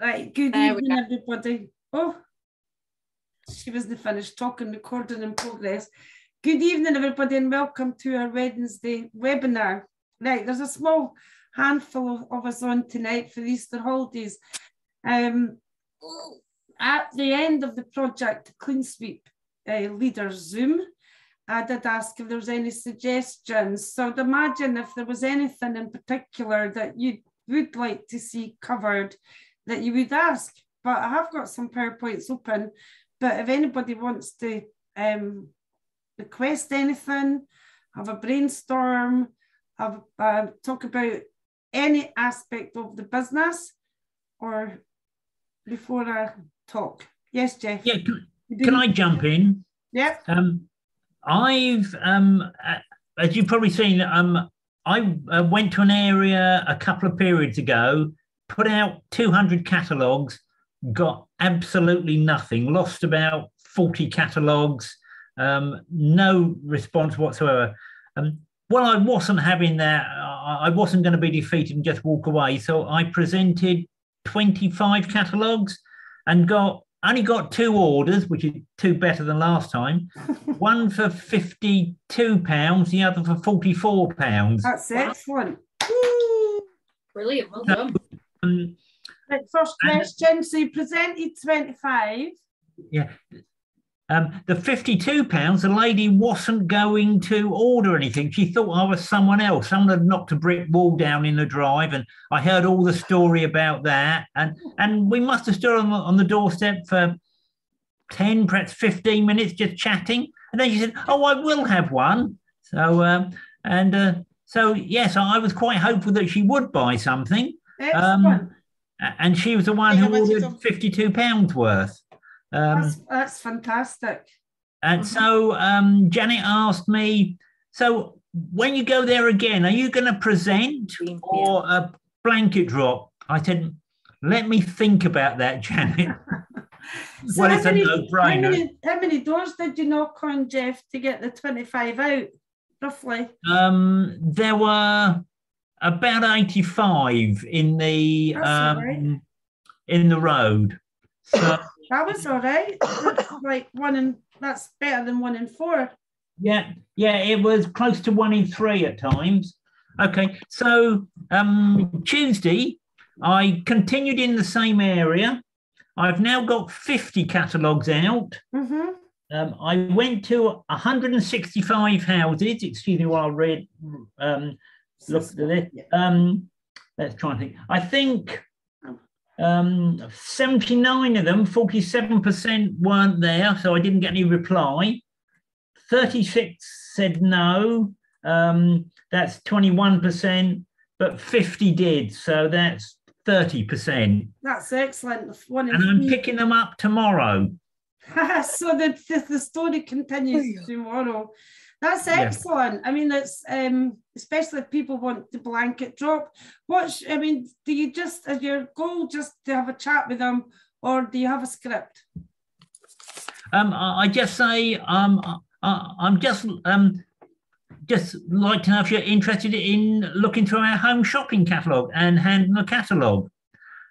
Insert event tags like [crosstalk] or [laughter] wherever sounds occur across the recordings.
Right, good There evening, everybody. Oh, she wasn't finished talking, recording in progress. Good evening, everybody, and welcome to our Wednesday webinar. Right, there's a small handful of, of us on tonight for Easter holidays. Um, at the end of the project Clean Sweep uh, Leaders Zoom, I did ask if there was any suggestions. So I'd imagine if there was anything in particular that you would like to see covered, that you would ask. But I have got some PowerPoints open. But if anybody wants to um, request anything, have a brainstorm, have uh, talk about any aspect of the business, or before I talk. Yes, Jeff. Yeah, can, can I jump in? Yep. Um, I've, um, uh, as you've probably seen, um, I uh, went to an area a couple of periods ago, put out 200 catalogues, got absolutely nothing, lost about 40 catalogues, um, no response whatsoever. Um, well, I wasn't having that. I wasn't going to be defeated and just walk away. So I presented 25 catalogues and got only got two orders, which is two better than last time. [laughs] One for fifty-two pounds, the other for forty-four pounds. That's excellent. Brilliant. Well So, done. Um, first question. So you presented 25. yeah. Um, the fifty-two pounds, the lady wasn't going to order anything. She thought I was someone else. Someone had knocked a brick wall down in the drive, and I heard all the story about that. And and we must have stood on the, on the doorstep for ten, perhaps fifteen minutes, just chatting. And then she said, "Oh, I will have one." So um, and uh, so yes, I was quite hopeful that she would buy something. Excellent. A- And she was the one who ordered don't- fifty-two pounds worth. Um, that's, that's fantastic. and Mhm. so um, Janet asked me, so when you go there again, are you going to present or a blanket drop? I said, let me think about that, [laughs] Janet. [laughs] So well, how it's a many- no-brainer. How many, how many doors did you knock on, Jeff, to get the 25 out, roughly? Um, there were about 85 in the um, right. in the road. So [coughs] That was all right. That's like one in, that's better than one in four. Yeah, yeah, it was close to one in three at times. Okay, so um, Tuesday, I continued in the same area. I've now got 50 catalogues out. Mm-hmm. Um, I went to 165 houses. Excuse me while I read, um, look at it. Um, let's try and think. I think um, 79 of them, 47% weren't there, so I didn't get any reply. 36 said no, um, that's 21%, but 50 did, so that's 30%. That's excellent. One And I'm three. picking them up tomorrow. [laughs] so the, the, the story continues tomorrow. That's Yeah. excellent. I mean, that's um, especially if people want the blanket drop. What's I mean, do you just is your goal just to have a chat with them, or do you have a script? Um, I, just say um, I, I'm just um, just like to know if you're interested in looking through our home shopping catalogue and handing a catalogue.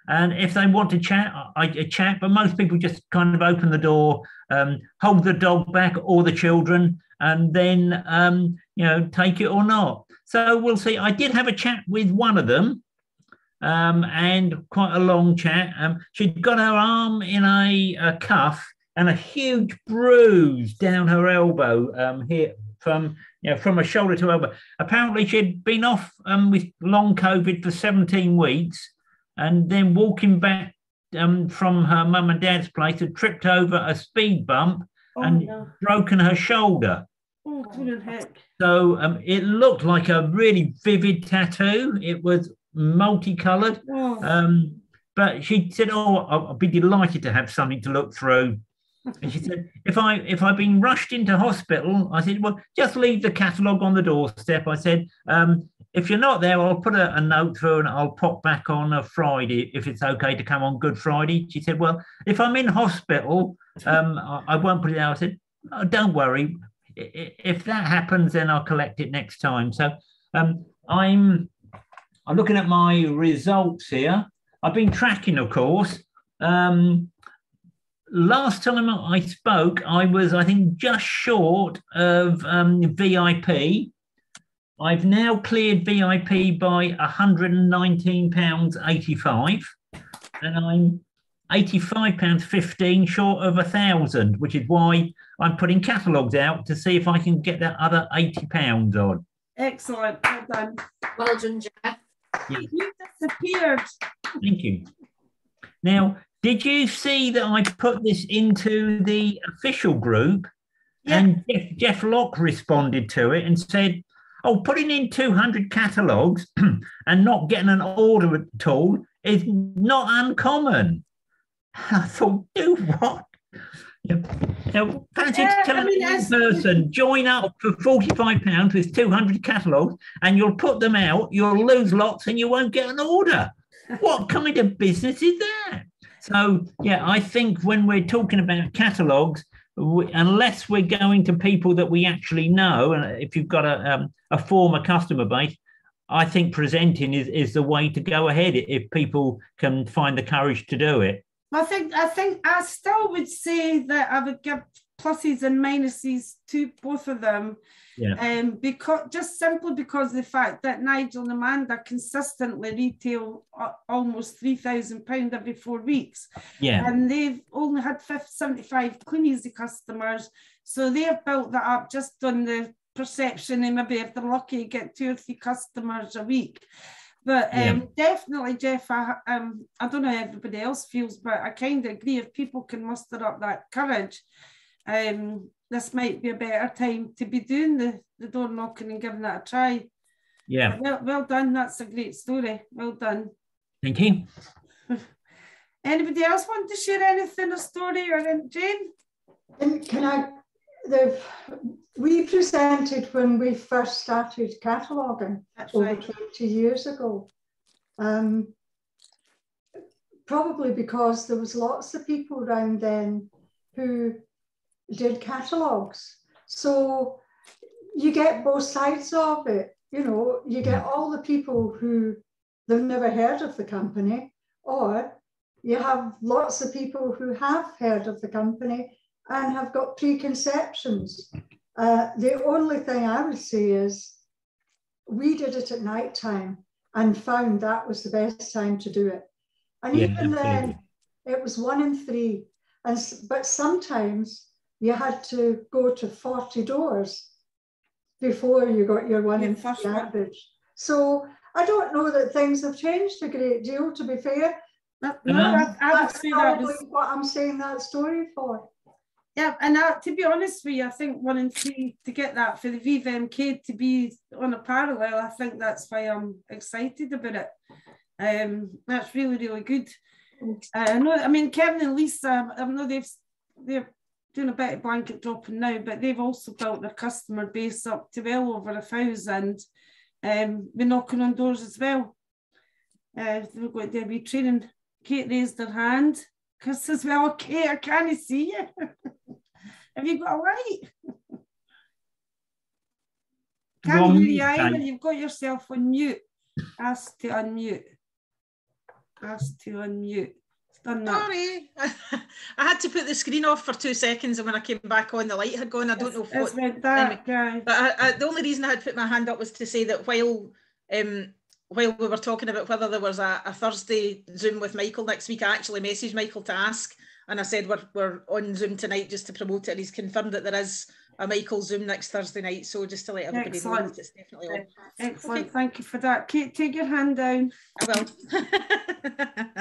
And if they want to chat, I, I chat. But most people just kind of open the door, um, hold the dog back or the children, and then um, you know take it or not. So we'll see. I did have a chat with one of them, um, and quite a long chat. Um, she'd got her arm in a, a cuff and a huge bruise down her elbow um, here from you know from her shoulder to elbow. Apparently, she'd been off um, with long COVID for 17 weeks, and then walking back um, from her mum and dad's place, had tripped over a speed bump, Oh, And- no. broken her shoulder. oh, good heck. So um, it looked like a really vivid tattoo. It was multicolored. Oh, Um, but she said, "Oh, I'll, I'll be delighted to have something to look through." And she said, "If I if I've been rushed into hospital, I said, well, just leave the catalogue on the doorstep." I said, um, "If you're not there, I'll put a, a note through and I'll pop back on a Friday if it's okay to come on Good Friday." She said, "Well, if I'm in hospital, um, I, I won't put it out." I said, oh, "Don't worry. If that happens, then I'll collect it next time." So um, I'm I'm looking at my results here. I've been tracking, of course. Um, last time I spoke, I was, I think, just short of um, VIP. I've now cleared VIP by £119.85, and I'm £85.15 short of a thousand, which is why I'm putting catalogues out to see if I can get that other £80 on. Excellent. Well done. Well done, Jeff. Yeah. You disappeared. Thank you. Now, did you see that I put this into the official group? Yeah. And Jeff, Jeff Locke responded to it and said, Oh, putting in 200 catalogues [clears throat] and not getting an order at all is not uncommon. [laughs] I thought, do what? Now, fancy Yeah, I telling mean, one person, join up for £45 with 200 catalogues and you'll put them out, you'll lose lots and you won't get an order. What kind of business is that? So, yeah, I think when we're talking about catalogues, unless we're going to people that we actually know, and if you've got a, um, a former customer base, I think presenting is, is the way to go ahead if people can find the courage to do it. I think I think I still would say that I would give pluses and minuses to both of them. Yeah. Um, because just simply because of the fact that Nigel and Amanda consistently retail almost three thousand pound every four weeks, Yeah. and they've only had 50, 75 Kleeneze customers, so they've built that up just on the perception and maybe if they're lucky get two or three customers a week. But um, definitely, Jeff, I, um, I don't know how everybody else feels, but I kind of agree. If people can muster up that courage, um, this might be a better time to be doing the, the door knocking and giving that a try. Yeah. Well, well done. That's a great story. Well done. Thank you. [laughs] Anybody else want to share anything, a story or anything? Jane? And can I, the, we presented when we first started cataloguing That's over right. 20 years ago. Um, probably because there was lots of people around then who did catalogues. So you get both sides of it. You know, you get all the people who they've never heard of the company, or you have lots of people who have heard of the company and have got preconceptions. Uh, the only thing I would say is we did it at night time and found that was the best time to do it. And Yeah, even then, it was one in three. And but sometimes you had to go to 40 doors before you got your one in first average. So I don't know that things have changed a great deal, to be fair. No, Um, I, I would That's say that probably was what I'm saying that story for. Yeah, and uh, to be honest with you, I think one in three to get that for the VVMK to be on a parallel, I think that's why I'm excited about it. Um, that's really really good. Uh, I know. I mean, Kevin and Lisa, I know they've they're doing a bit of blanket dropping now, but they've also built their customer base up to well over a thousand. Um, we're knocking on doors as well. Uh, we're going to be training. Kate raised her hand. Chris as well. Kate, I can't see you. [laughs] Have you got a light? [laughs] Can't hear you either. You've got yourself on mute. Ask to unmute. Ask to unmute. Done that. Sorry, [laughs] I had to put the screen off for two seconds, and when I came back on, the light had gone. I don't know It's, it's what. went yeah. But I, I, the only reason I had put my hand up was to say that while um, while we were talking about whether there was a, a Thursday Zoom with Michael next week, I actually messaged Michael to ask, and I said we're we're on Zoom tonight just to promote it. And he's confirmed that there is a Michael Zoom next Thursday night. So just to let everybody know Excellent. that it's definitely on. Excellent. Okay. Thank you for that. Kate, take your hand down. I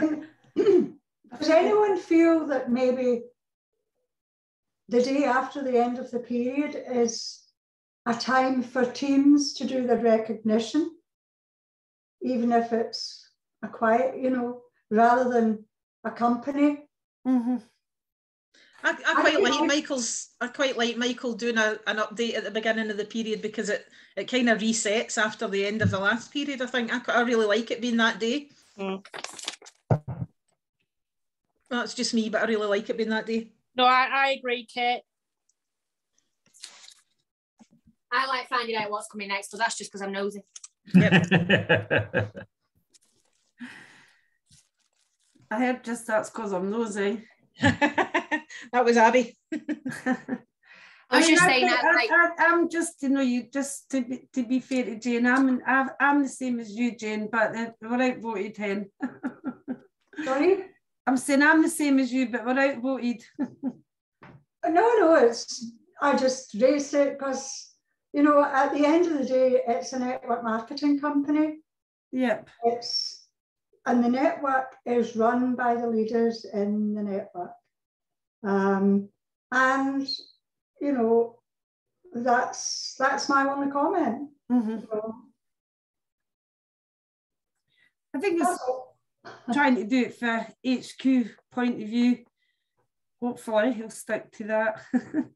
will. [laughs] Does anyone feel that maybe the day after the end of the period is a time for teams to do the recognition, even if it's a quiet, you know, rather than a company? Mhm. I, I I quite think like I- Michael's. I quite like Michael doing a, an update at the beginning of the period because it it kind of resets after the end of the last period. I think I, I really like it being that day. Mm. That's just me, but I really like it being that day. No, I, I agree, Kate. I like finding out what's coming next, so that's just because I'm nosy. [laughs] I heard just that's because I'm nosy. [laughs] that was Abby. I was mean, just saying think- that, like, I, am just, you know, you just to be, to be fair to Jane, I'm I'm, I'm the same as you, Jane, but uh, we're outvoted ten. [laughs] Sorry? I'm saying I'm the same as you, but we're outvoted. [laughs] No, no, it's, I just raised it because, you know, at the end of the day, it's a network marketing company. yep. It's, and the network is run by the leaders in the network. Um, and, you know, that's, that's my only comment. hmm So, I think it's. Trying to do it for HQ point of view. Hopefully, he'll stick to that. [laughs]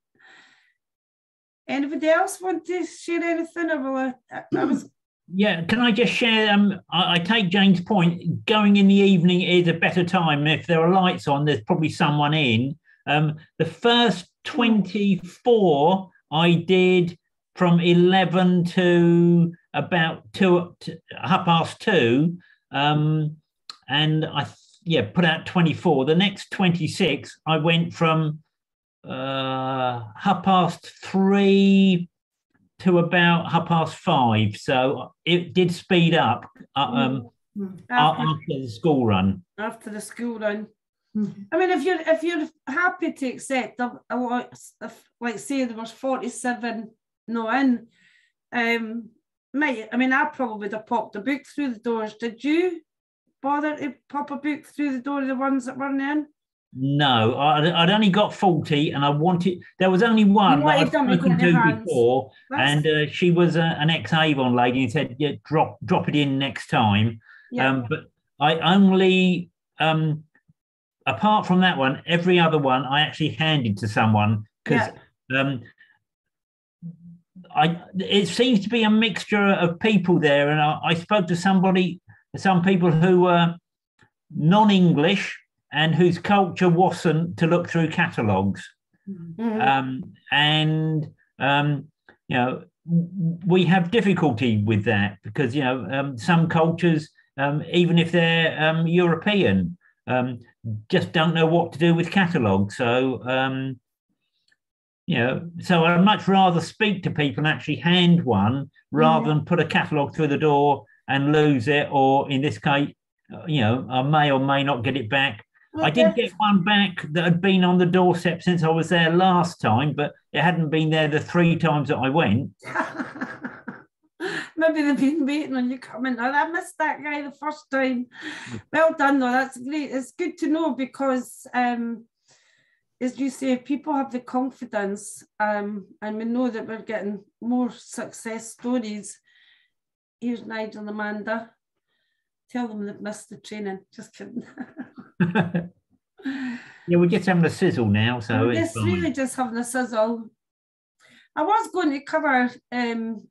Anybody else want to share anything? Or will I, I, I was Yeah, can I just share? Um, I, I take Jane's point. Going in the evening is a better time. If there are lights on, there's probably someone in. Um, the first 24 I did from 11 to about two, to half past two. Um, and I, yeah, put out 24. The next 26, I went from uh, half past three to about half past five. So it did speed up uh, um, after, after the school run. after the school run. Mhm. I mean, if you're if you're happy to accept a, a lot, if, like say there was forty seven no in, um, might I mean I probably would have popped a book through the doors. Did you bother to pop a book through the door of the ones that weren't in? No, I'd, I'd only got 40 and I wanted, there was only one that I'd spoken to before. That's- And uh, she was a, an ex Avon lady and said, yeah, drop, drop it in next time. yeah, Um, but I only, um, apart from that one, every other one I actually handed to someone because um, I it seems to be a mixture of people there, and I, I spoke to somebody, some people who were non-English and whose culture wasn't to look through catalogues Mhm. um, and um, you know we have difficulty with that because you know um, some cultures um, even if they're um, european um, just don't know what to do with catalogues so um, you know so i'd much rather speak to people and actually hand one rather than put a catalogue through the door and lose it or in this case you know i may or may not get it back Well, I did get one back that had been on the doorstep since I was there last time, but it hadn't been there the three times that I went. [laughs] Maybe they've been waiting on you coming. Oh, I missed that guy the first time. Well done, though. That's great. It's good to know because, um, as you say, people have the confidence, um, and we know that we're getting more success stories. Here's Nigel and Amanda. Tell them they've missed the training. Just kidding. [laughs] yeah, we're just having a sizzle now, so We're it's just fine. really just having a sizzle. I was going to cover um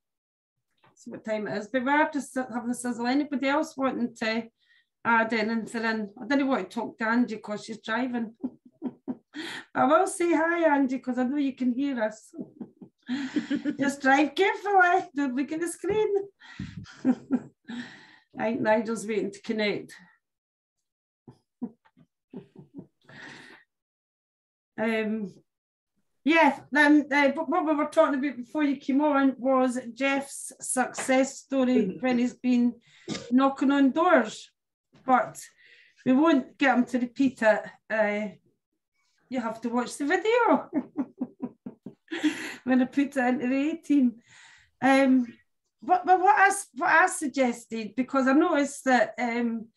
see what time it is, but we're just having a sizzle. Anybody else wanting to add anything in? I didn't want to talk to Angie because she's driving. [laughs] I will say hi, Angie, because I know you can hear us. [laughs] [laughs] just drive carefully, don't look at the screen. [laughs] I think Nigel's waiting to connect. [laughs] Um, yeah, then uh, but what we were talking about before you came on was Jeff's success story when he's been knocking on doors, but we won't get him to repeat it. Uh, you have to watch the video [laughs] when I put it into the A team. Um, but, but what I what I suggested because I noticed that um,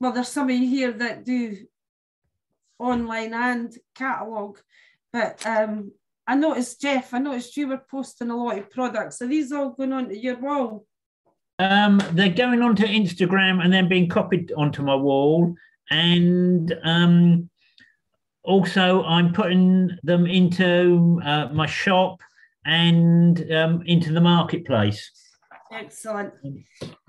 well, there's some of you here that do online and catalogue. But um, I noticed, Jeff, I noticed you were posting a lot of products. Are these all going onto your wall? Um, they're going onto Instagram and then being copied onto my wall. And um, also, I'm putting them into uh, my shop and um, into the marketplace. Excellent.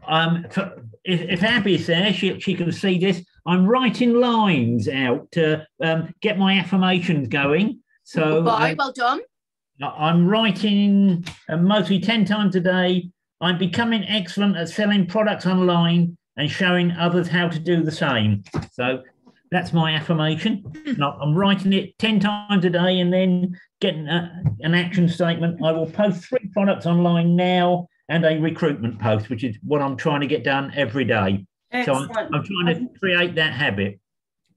Um, for, if, if Abby's there, she, she can see this. I'm writing lines out to um, get my affirmations going. So Boy, uh, well done. I'm writing uh, mostly 10 times a day. I'm becoming excellent at selling products online. and showing others how to do the same. So that's my affirmation. Hmm. I'm writing it 10 times a day and then getting a, an action statement. I will post three products online now and a recruitment post, which is what I'm trying to get done every day. Excellent. So I'm, I'm trying to create that habit.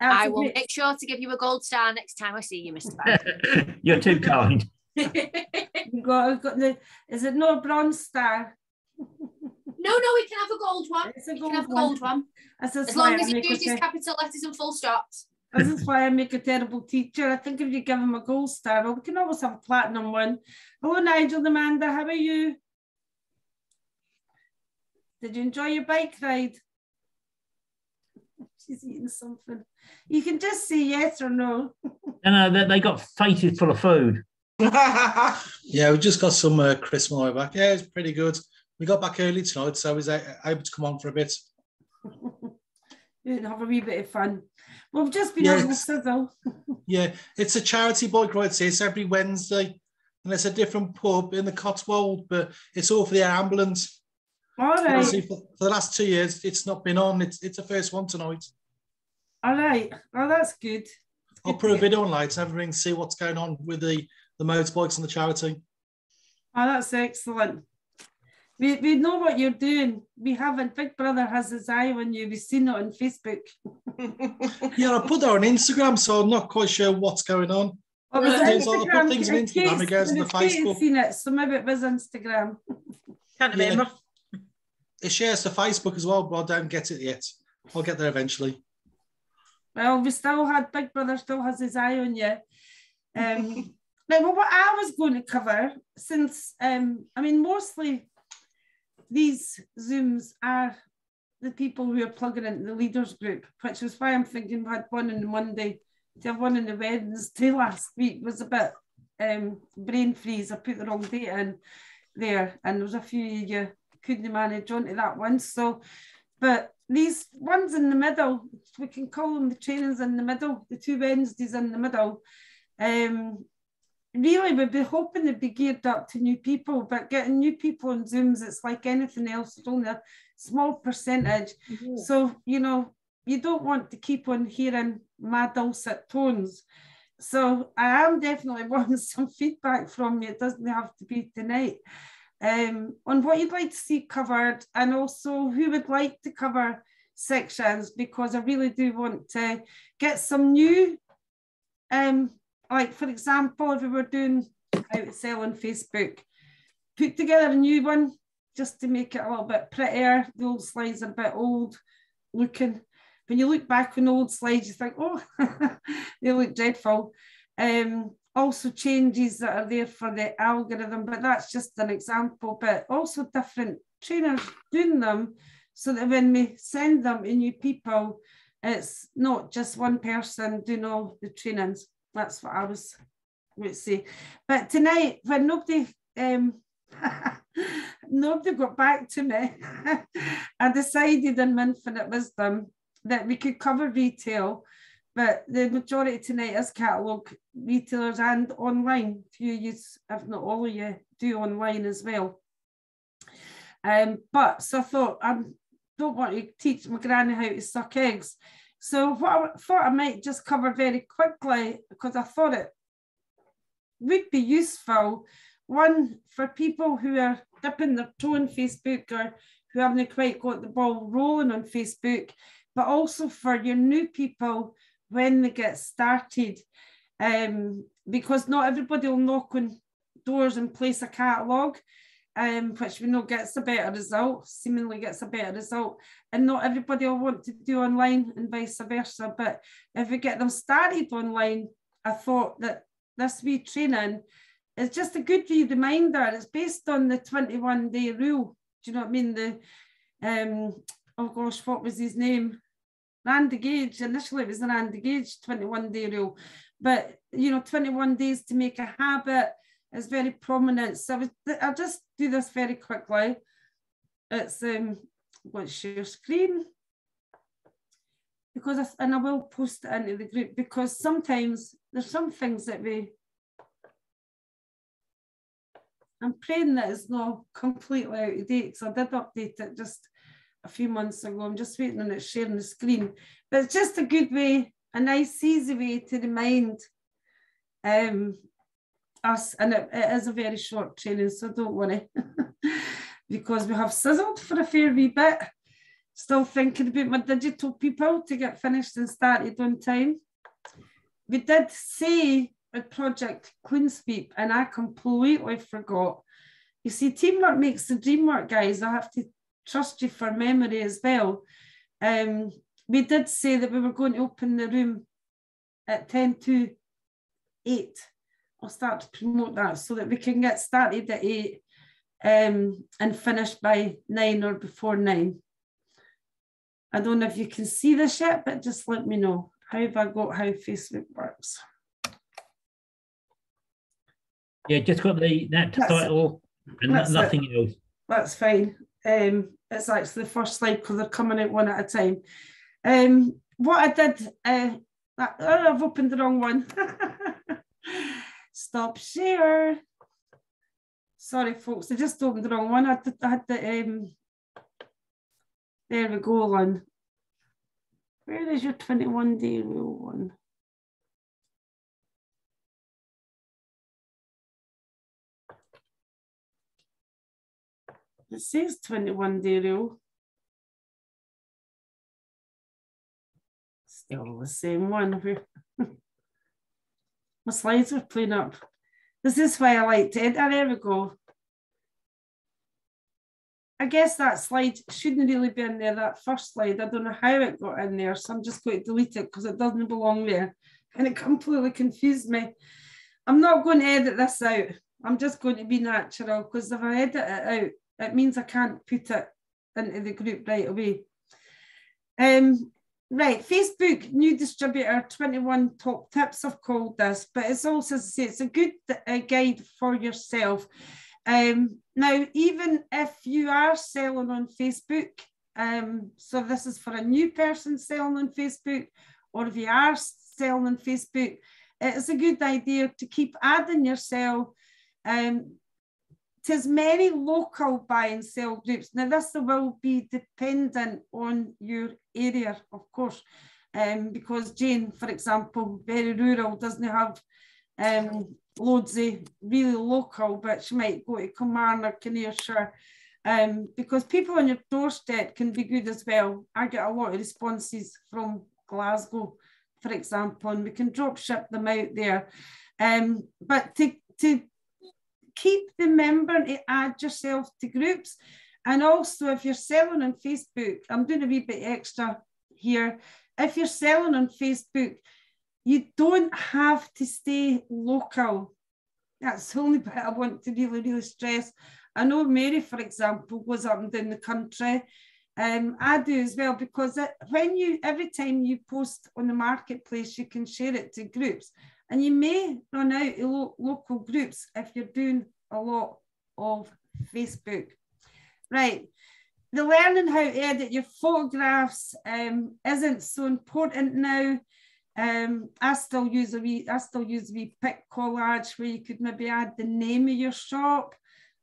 I will make sure to give you a gold star next time I see you, Mr. [laughs] You're too kind. [laughs] You got, got the, is it not a bronze star? No, no, we can have a gold one. It's a We gold can have a one. gold one. This As long as it make a uses capital letters and full stops. This is why I make a terrible teacher. I think if you give him a gold star, well, we can always have a platinum one. Hello, Nigel and Amanda. How are you? Did you enjoy your bike ride? She's eating something. You can just say yes or no. No, no, they, they got faces full of food. [laughs] yeah, we just got some uh, crisp on the way back. Yeah, it's pretty good. We got back early tonight, so I was uh, able to come on for a bit. [laughs] Can have a wee bit of fun. We've just been Yeah, having a sizzle. Yeah, it's a charity bike ride. so It's every Wednesday, and it's a different pub in the Cotswold, but it's all for the ambulance. All right, for, for the last two years, it's not been on. It's it's the first one tonight. all right. Oh, that's good. I'll put a video so everyone can see what's going on with the the motorbikes and the charity. Oh, that's excellent. We, we know what you're doing. We haven't. Big Brother has his eye on you. We've seen it on Facebook. [laughs] Yeah, I put that on Instagram, so I'm not quite sure what's going on. Was it Depends I put things on Instagram, it Kate's- goes on if the Facebook. seen it, so maybe it was Instagram. Can't Yeah. remember. It shares to Facebook as well, but I don't get it yet. I'll get there eventually. Well, we still had Big Brother still has his eye on you. Um, [laughs] now, well, what I was going to cover, since um, I mean, mostly these Zooms are the people who are plugging into the leaders group, which is why I'm thinking we had one on the Monday, to have one on the Wednesday [laughs] last week was a bit um, brain freeze. I put the wrong date in there, and there was a few you couldn't manage onto that one. So, but these ones in the middle, we can call them the trainings in the middle, the two Wednesdays in the middle. Um, really, we'd be hoping to be geared up to new people, but getting new people on Zooms, it's like anything else, it's only a small percentage. So, you know, you don't want to keep on hearing my dulcet tones. So I am definitely [laughs] wanting some feedback from you. It doesn't have to be tonight. Um, on what you'd like to see covered and also who would like to cover sections because I really do want to get some new um like for example if we were doing out sell on Facebook put together a new one just to make it a little bit prettier. The old slides are a bit old looking. When you look back on old slides you think oh [laughs] they look dreadful. Um also changes that are there for the algorithm but that's just an example but also different trainers doing them so that when we send them to new people, it's not just one person doing all the trainings. That's what I was would say. But tonight, when nobody um, [laughs] nobody got back to me, [laughs] I decided in my infinite wisdom that we could cover retail, but the majority tonight is catalogue retailers and online. Few use, if not all of you, do online as well. Um, but so I thought I don't want to teach my granny how to suck eggs. So what I thought I might just cover very quickly because I thought it would be useful. One for people who are dipping their toe in Facebook or who haven't quite got the ball rolling on Facebook, but also for your new people when they get started. Um, because not everybody will knock on doors and place a catalogue um, which we know gets a better result, seemingly gets a better result. And not everybody will want to do online and vice versa. But if we get them started online, I thought that this wee training is just a good wee reminder. It's based on the 21 day rule. Do you know what I mean? The um, oh gosh, what was his name? Randy Gage. Initially, it was the Randy Gage 21 day rule. But you know, 21 days to make a habit is very prominent. So I'll just do this very quickly. It's um, going to share screen because I, and I will post it into the group because sometimes there's some things that we. I'm praying that it's not completely out of date because I did update it just a few months ago. I'm just waiting on it sharing the screen. But it's just a good way, a nice, easy way to remind um, us. And it, it is a very short training, so don't worry. [laughs] because we have sizzled for a fair wee bit. Still thinking about my digital people to get finished and started on time. We did say a project Clean Sweep, and I completely forgot. You see, teamwork makes the dream work, guys. I have to trust you for memory as well. Um, we did say that we were going to open the room at 10 to 8. I'll start to promote that so that we can get started at 8 um, and finish by 9 or before 9. I don't know if you can see this yet, but just let me know. How have I got how Facebook works? Yeah, just got the that That's title and That's nothing else. That's fine. Um, it's actually the first slide because they're coming out one at a time. Um, what I did, uh, oh, I've opened the wrong one. [laughs] Stop share. Sorry, folks, I just opened the wrong one. I, had the, um, there we go, Lynn. Where is your 21 day rule one? It says 21 day rule. Still the same one. [laughs] My slides are playing up. This is why I like to edit. Ah, there we go. I guess that slide shouldn't really be in there, that first slide. I don't know how it got in there, so I'm just going to delete it because it doesn't belong there. And it completely confused me. I'm not going to edit this out. I'm just going to be natural because if I edit it out, it means I can't put it into the group right away. Um, right, Facebook new distributor 21 top tips I've called this, but it's also it's a good uh, guide for yourself. Um, now, even if you are selling on Facebook, um, so this is for a new person selling on Facebook, or if you are selling on Facebook, it's a good idea to keep adding yourself um, as many local buy and sell groups. Now, this will be dependent on your area, of course, um, because Jane, for example, very rural, doesn't have um, loads of really local, but she might go to Kilmarnock, Kinnairshire, um, because people on your doorstep can be good as well. I get a lot of responses from Glasgow, for example, and we can drop ship them out there. Um, but to, to keep remembering to add yourself to groups. And also, if you're selling on Facebook, I'm doing a wee bit extra here. If you're selling on Facebook, you don't have to stay local. That's the only [laughs] bit I want to really, really stress. I know Mary, for example, goes up and down the country. Um, I do as well because it, when you every time you post on the marketplace, you can share it to groups. And you may run out of lo local groups if you're doing a lot of Facebook. Right, the learning how to edit your photographs um, isn't so important now. Um, I still use a wee, I still use a wee Pic Collage where you could maybe add the name of your shop,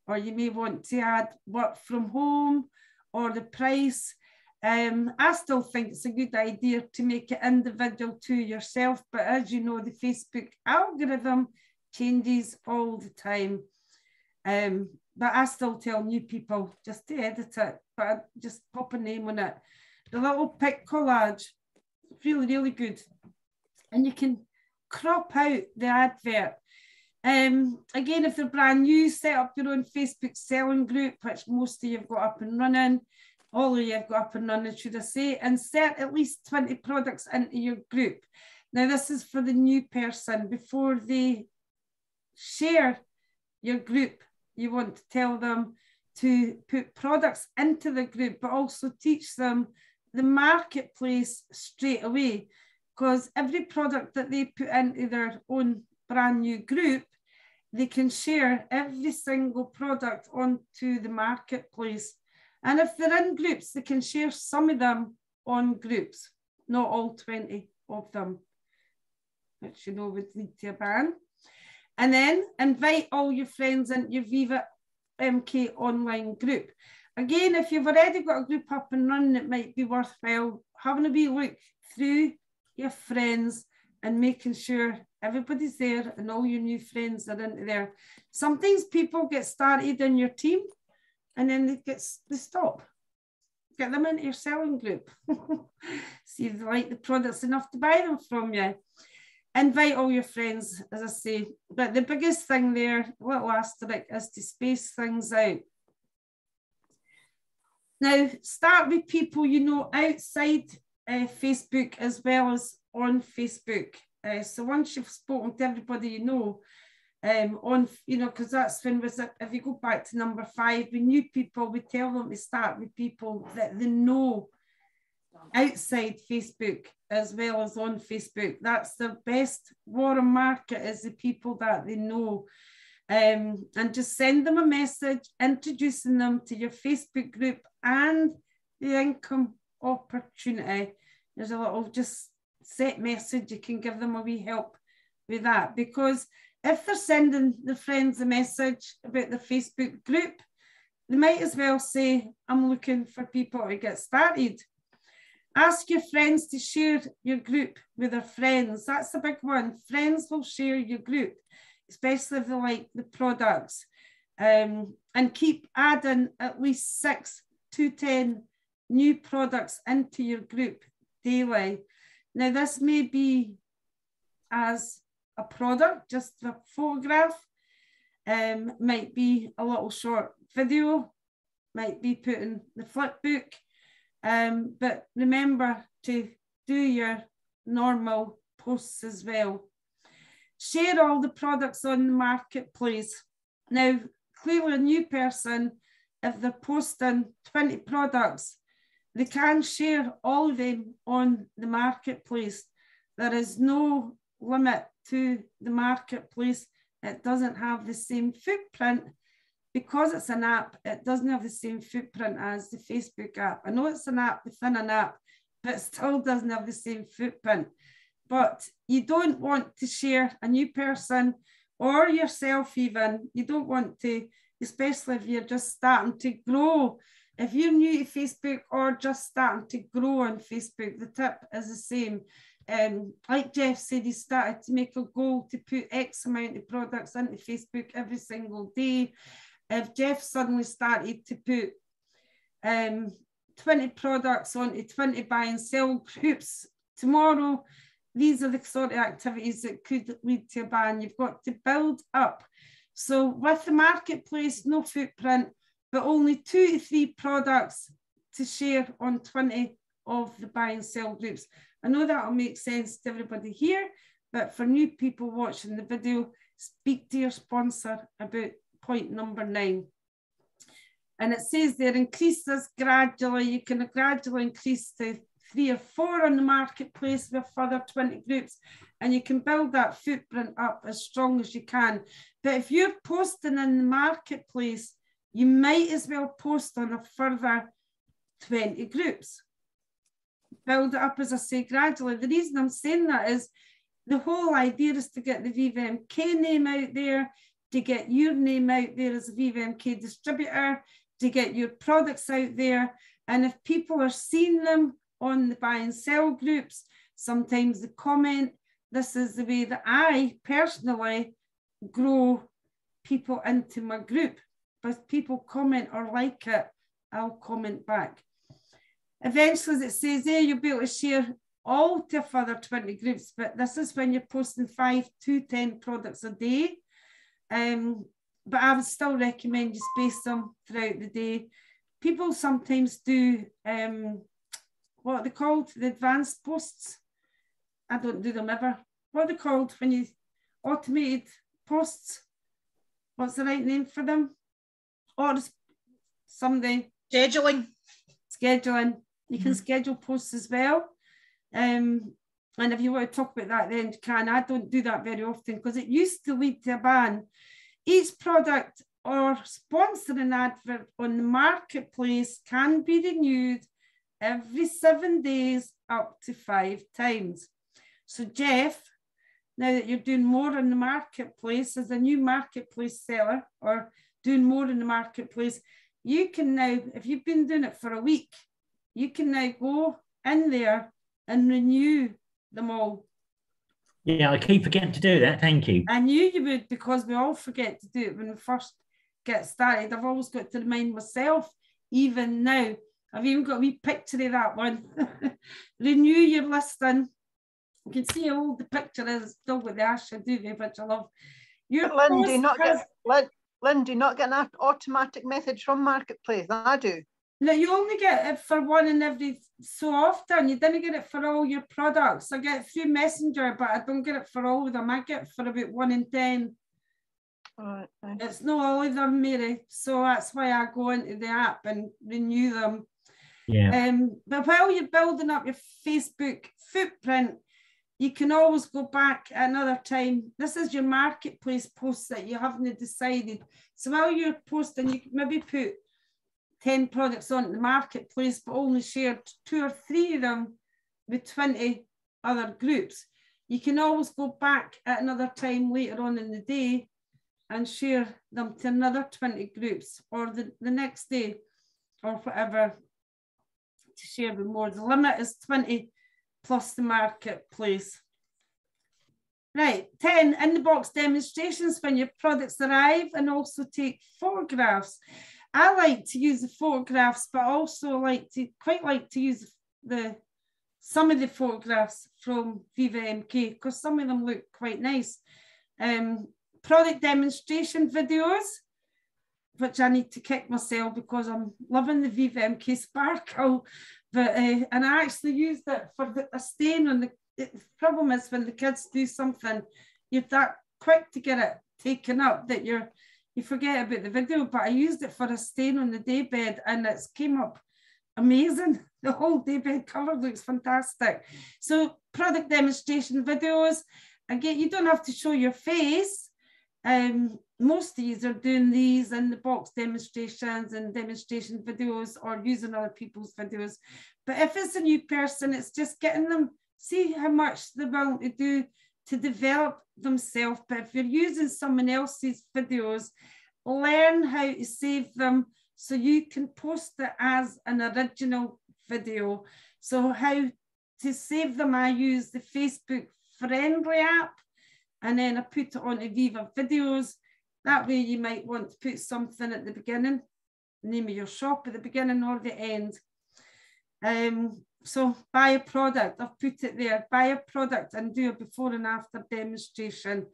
or you may want to add work from home or the price. Um, I still think it's a good idea to make it individual to yourself, but as you know, the Facebook algorithm changes all the time. Um, but I still tell new people just to edit it, but just pop a name on it. The little Pic Collage, really, really good. And you can crop out the advert. Um, again, if they're brand new, set up your own Facebook selling group, which most of you have got up and running all of you have got up and running, should I say, insert at least 20 products into your group. Now, this is for the new person. Before they share your group, you want to tell them to put products into the group, but also teach them the marketplace straight away. Because every product that they put into their own brand new group, they can share every single product onto the marketplace and if they're in groups, they can share some of them on groups, not all 20 of them, which you know would lead to a ban. And then invite all your friends into your Viva MK online group. Again, if you've already got a group up and running, it might be worthwhile having a wee look through your friends and making sure everybody's there and all your new friends are into there. Sometimes people get started in your team and then they get they stop. Get them into your selling group. [laughs] See if they like the products enough to buy them from you. Invite all your friends, as I say. But the biggest thing there, little asterisk, is to space things out. Now, start with people you know outside uh, Facebook as well as on Facebook. Uh, so once you've spoken to everybody you know, um, on you know, because that's when was if you go back to number five, we knew people, we tell them to start with people that they know outside Facebook as well as on Facebook. That's the best water market is the people that they know. Um, and just send them a message introducing them to your Facebook group and the income opportunity. There's a little just set message, you can give them a wee help with that because if they're sending the friends a message about the Facebook group, they might as well say, I'm looking for people to get started. Ask your friends to share your group with their friends. That's the big one. Friends will share your group, especially if they like the products. Um, and keep adding at least six to 10 new products into your group daily. Now, this may be as a product, just a photograph, um, might be a little short video, might be putting the flip book, um, but remember to do your normal posts as well. Share all the products on the marketplace. Now, clearly a new person, if they're posting 20 products, they can share all of them on the marketplace. There is no limit to the marketplace. It doesn't have the same footprint because it's an app, it doesn't have the same footprint as the Facebook app. I know it's an app within an app, but it still doesn't have the same footprint. But you don't want to share a new person or yourself, even. You don't want to, especially if you're just starting to grow. If you're new to Facebook or just starting to grow on Facebook, the tip is the same. Um, like Jeff said, he started to make a goal to put X amount of products into Facebook every single day if Jeff suddenly started to put um, 20 products onto 20 buy and sell groups tomorrow, these are the sort of activities that could lead to a ban. You've got to build up. So with the marketplace, no footprint, but only two to three products to share on 20 of the buy and sell groups. I know that'll make sense to everybody here, but for new people watching the video, speak to your sponsor about point number nine. And it says there, increase this gradually. You can gradually increase to three or four on the marketplace with further 20 groups, and you can build that footprint up as strong as you can. But if you're posting in the marketplace, you might as well post on a further 20 groups. Build it up, as I say, gradually. The reason I'm saying that is the whole idea is to get the VVMK name out there, to get your name out there as a VVMK distributor, to get your products out there. And if people are seeing them on the buy and sell groups, sometimes the comment, this is the way that I personally grow people into my group. But if people comment or like it, I'll comment back. Eventually, as it says there, you'll be able to share all to further 20 groups, but this is when you're posting five to 10 products a day. Um, but I would still recommend you space them throughout the day. People sometimes do um, what are they called? The advanced posts. I don't do them ever. What are they called when you automated posts? What's the right name for them? Or something. scheduling. Scheduling. You can mm -hmm. schedule posts as well. Um, and if you want to talk about that, then can. I don't do that very often because it used to lead to a ban. Each product or sponsoring advert on the marketplace can be renewed every seven days up to five times. So, Jeff, now that you're doing more in the marketplace as a new marketplace seller or doing more in the marketplace, you can now, if you've been doing it for a week, you can now go in there and renew them all. Yeah, I keep forgetting to do that. Thank you. I knew you would because we all forget to do it when we first get started. I've always got to remind myself, even now. I've even got a wee picture of that one. [laughs] Renew your listing. You can see how old the picture is, still with the Asha Duvet, eh, which I love. Your but Lynn, do not has... get Lynn, Lynn, do you not get an automatic message from Marketplace? I do. No, you only get it for one in every so often. You didn't get it for all your products. I get it through Messenger, but I don't get it for all of them. I get for about one in ten. Right. It's not all of them, Mary. So that's why I go into the app and renew them. Yeah. Um, but while you're building up your Facebook footprint, you can always go back another time. This is your marketplace post that you haven't decided. So while you're posting, you maybe put 10 products on the marketplace, but only shared two or three of them with 20 other groups. You can always go back at another time later on in the day and share them to another 20 groups or the, the next day or whatever to share with more. The limit is 20 plus the marketplace. Right, 10 in the box demonstrations when your products arrive and also take photographs. I like to use the photographs, but also like to quite like to use the some of the photographs from Viva MK because some of them look quite nice. Um, product demonstration videos, which I need to kick myself because I'm loving the Viva MK Sparkle. But uh, and I actually used it for the, a stain on the, the problem is when the kids do something, you're that quick to get it taken up that you're you forget about the video. But I used it for a stain on the daybed and it's came up amazing. [laughs] The whole daybed cover looks fantastic. So product demonstration videos. Again, you don't have to show your face um, most of these are doing these in the box demonstrations and demonstration videos or using other people's videos. But if it's a new person, it's just getting them, see how much they're willing to do to develop themselves. But if you're using someone else's videos, learn how to save them so you can post it as an original video. So how to save them, I use the Facebook Friendly app and then I put it onto Viva Videos. That way you might want to put something at the beginning, name of your shop at the beginning or the end. Um, so buy a product, I've put it there, buy a product and do a before and after demonstration.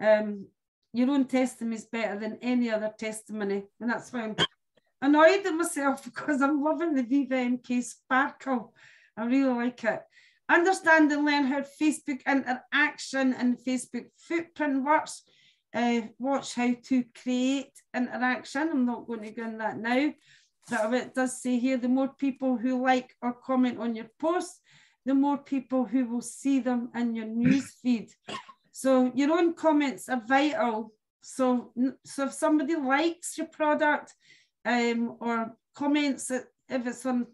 Um, your own testimony is better than any other testimony. And that's why I'm annoyed at myself [laughs] because I'm loving the Viva MK Sparkle. I really like it. Understand and learn how Facebook interaction and Facebook footprint works. Uh, watch how to create interaction. I'm not going to go in that now, but it does say here, the more people who like or comment on your posts, the more people who will see them in your news [laughs] feed. So your own comments are vital. So, so if somebody likes your product um, or comments if it's on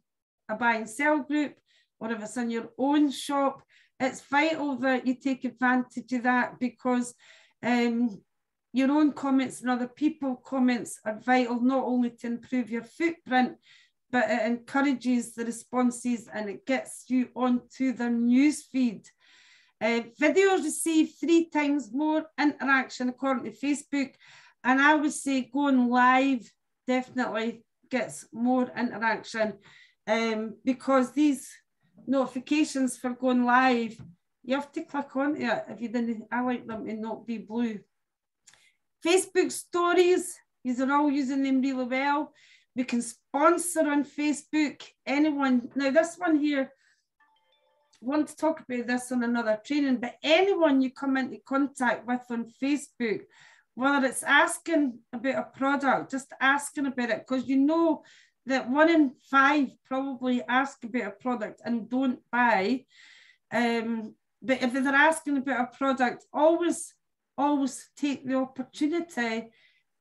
a buy and sell group, or if it's in your own shop, it's vital that you take advantage of that because um, your own comments and other people comments are vital not only to improve your footprint, but it encourages the responses and it gets you onto their news feed. Uh, videos receive three times more interaction according to Facebook, and I would say going live definitely gets more interaction um, because these notifications for going live, you have to click on it if you didn't. I like them to not be blue. Facebook stories, these are all using them really well. We can sponsor on Facebook. Anyone, now this one here, want to talk about this on another training, but anyone you come into contact with on Facebook, whether it's asking about a product, just asking about it, because you know that one in five probably ask about a product and don't buy. Um, but if they're asking about a product, always, always take the opportunity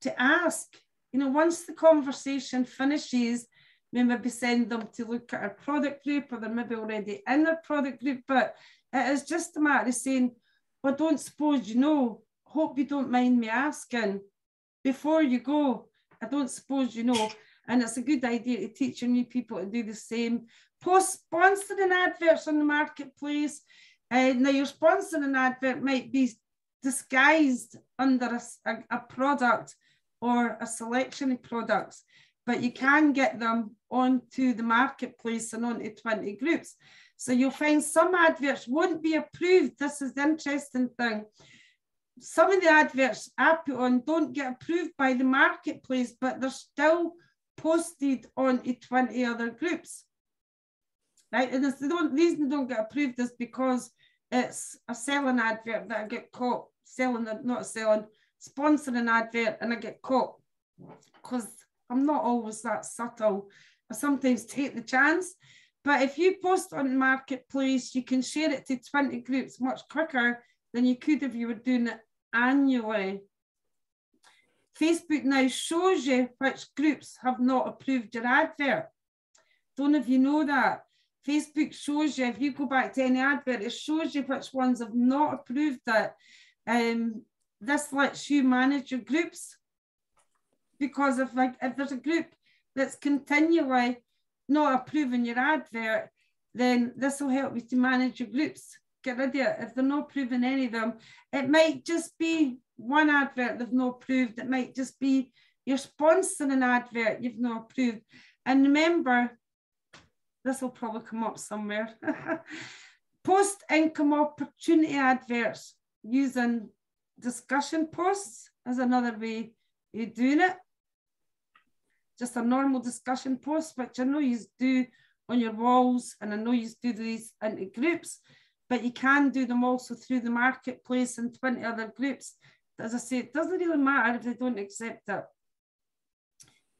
to ask. You know, once the conversation finishes, we maybe send them to look at our product group or they're maybe already in our product group. But it is just a matter of saying, well, don't suppose you know, hope you don't mind me asking before you go. I don't suppose you know. And it's a good idea to teach your new people to do the same. Post sponsoring adverts on the marketplace. Uh, now, your sponsoring an advert might be disguised under a, a, a product or a selection of products, but you can get them onto the marketplace and onto 20 groups. So you'll find some adverts won't be approved. This is the interesting thing. Some of the adverts I put on don't get approved by the marketplace, but they're still posted onto 20 other groups. Right, and the reason they don't get approved is because it's a selling advert that I get caught selling, not selling, sponsoring an advert and I get caught because I'm not always that subtle. I sometimes take the chance. But if you post on marketplace, you can share it to 20 groups much quicker than you could if you were doing it annually. Facebook now shows you which groups have not approved your advert. Don't know if you know that. Facebook shows you, if you go back to any advert, it shows you which ones have not approved it. Um, this lets you manage your groups because if like if there's a group that's continually not approving your advert, then this will help you to manage your groups. Get rid of it. If they're not approving any of them, it might just be one advert they've not approved. It might just be you're sponsoring an advert you've not approved. And remember, this will probably come up somewhere. [laughs] Post income opportunity adverts using discussion posts is another way of doing it. Just a normal discussion post, which I know you do on your walls, and I know you do these into groups, but you can do them also through the marketplace and 20 other groups. As I say, it doesn't really matter if they don't accept it.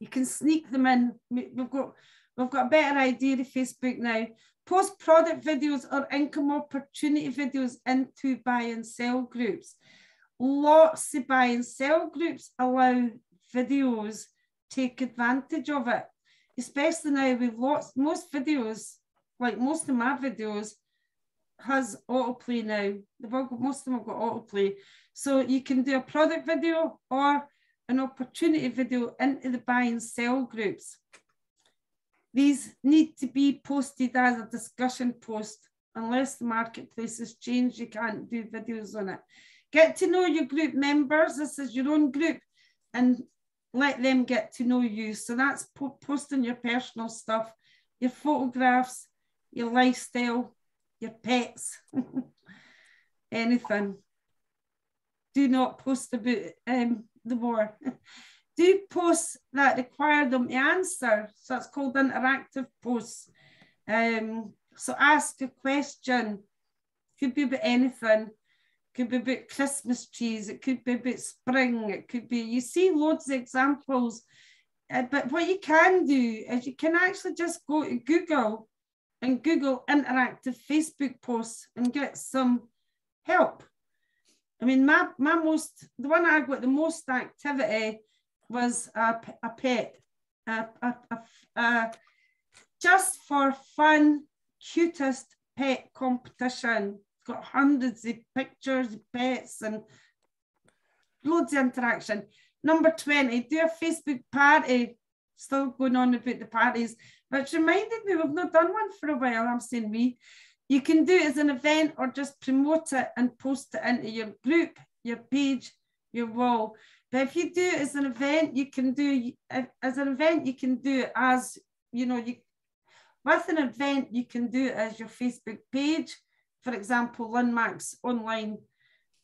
You can sneak them in. We've got we've got a better idea of Facebook now. Post product videos or income opportunity videos into buy and sell groups lots of buy and sell groups allow videos take advantage of it, especially now with lots, most videos, like most of my videos, has autoplay now. They've all got, most of them have got autoplay. So you can do a product video or an opportunity video into the buy and sell groups. These need to be posted as a discussion post. Unless the marketplace has changed, you can't do videos on it. Get to know your group members. This is your own group and let them get to know you. So that's po posting your personal stuff, your photographs, your lifestyle, your pets, [laughs] anything. Do not post about um, the war. [laughs] Do posts that require them to answer. So it's called interactive posts. Um, so ask a question. Could be about anything could be about Christmas trees, it could be about spring, it could be, you see loads of examples. Uh, but what you can do is you can actually just go to Google and Google interactive Facebook posts and get some help. I mean, my, my most, the one I got the most activity was a, a pet, a, a, a, a just for fun, cutest pet competition got hundreds of pictures, pets, and loads of interaction. Number 20, do a Facebook party. Still going on about the parties, which reminded me we've not done one for a while. I'm saying we. You can do it as an event or just promote it and post it into your group, your page, your wall. But if you do it as an event, you can do as an event, you can do it as you know, you with an event, you can do it as your Facebook page for example, Lynn Max online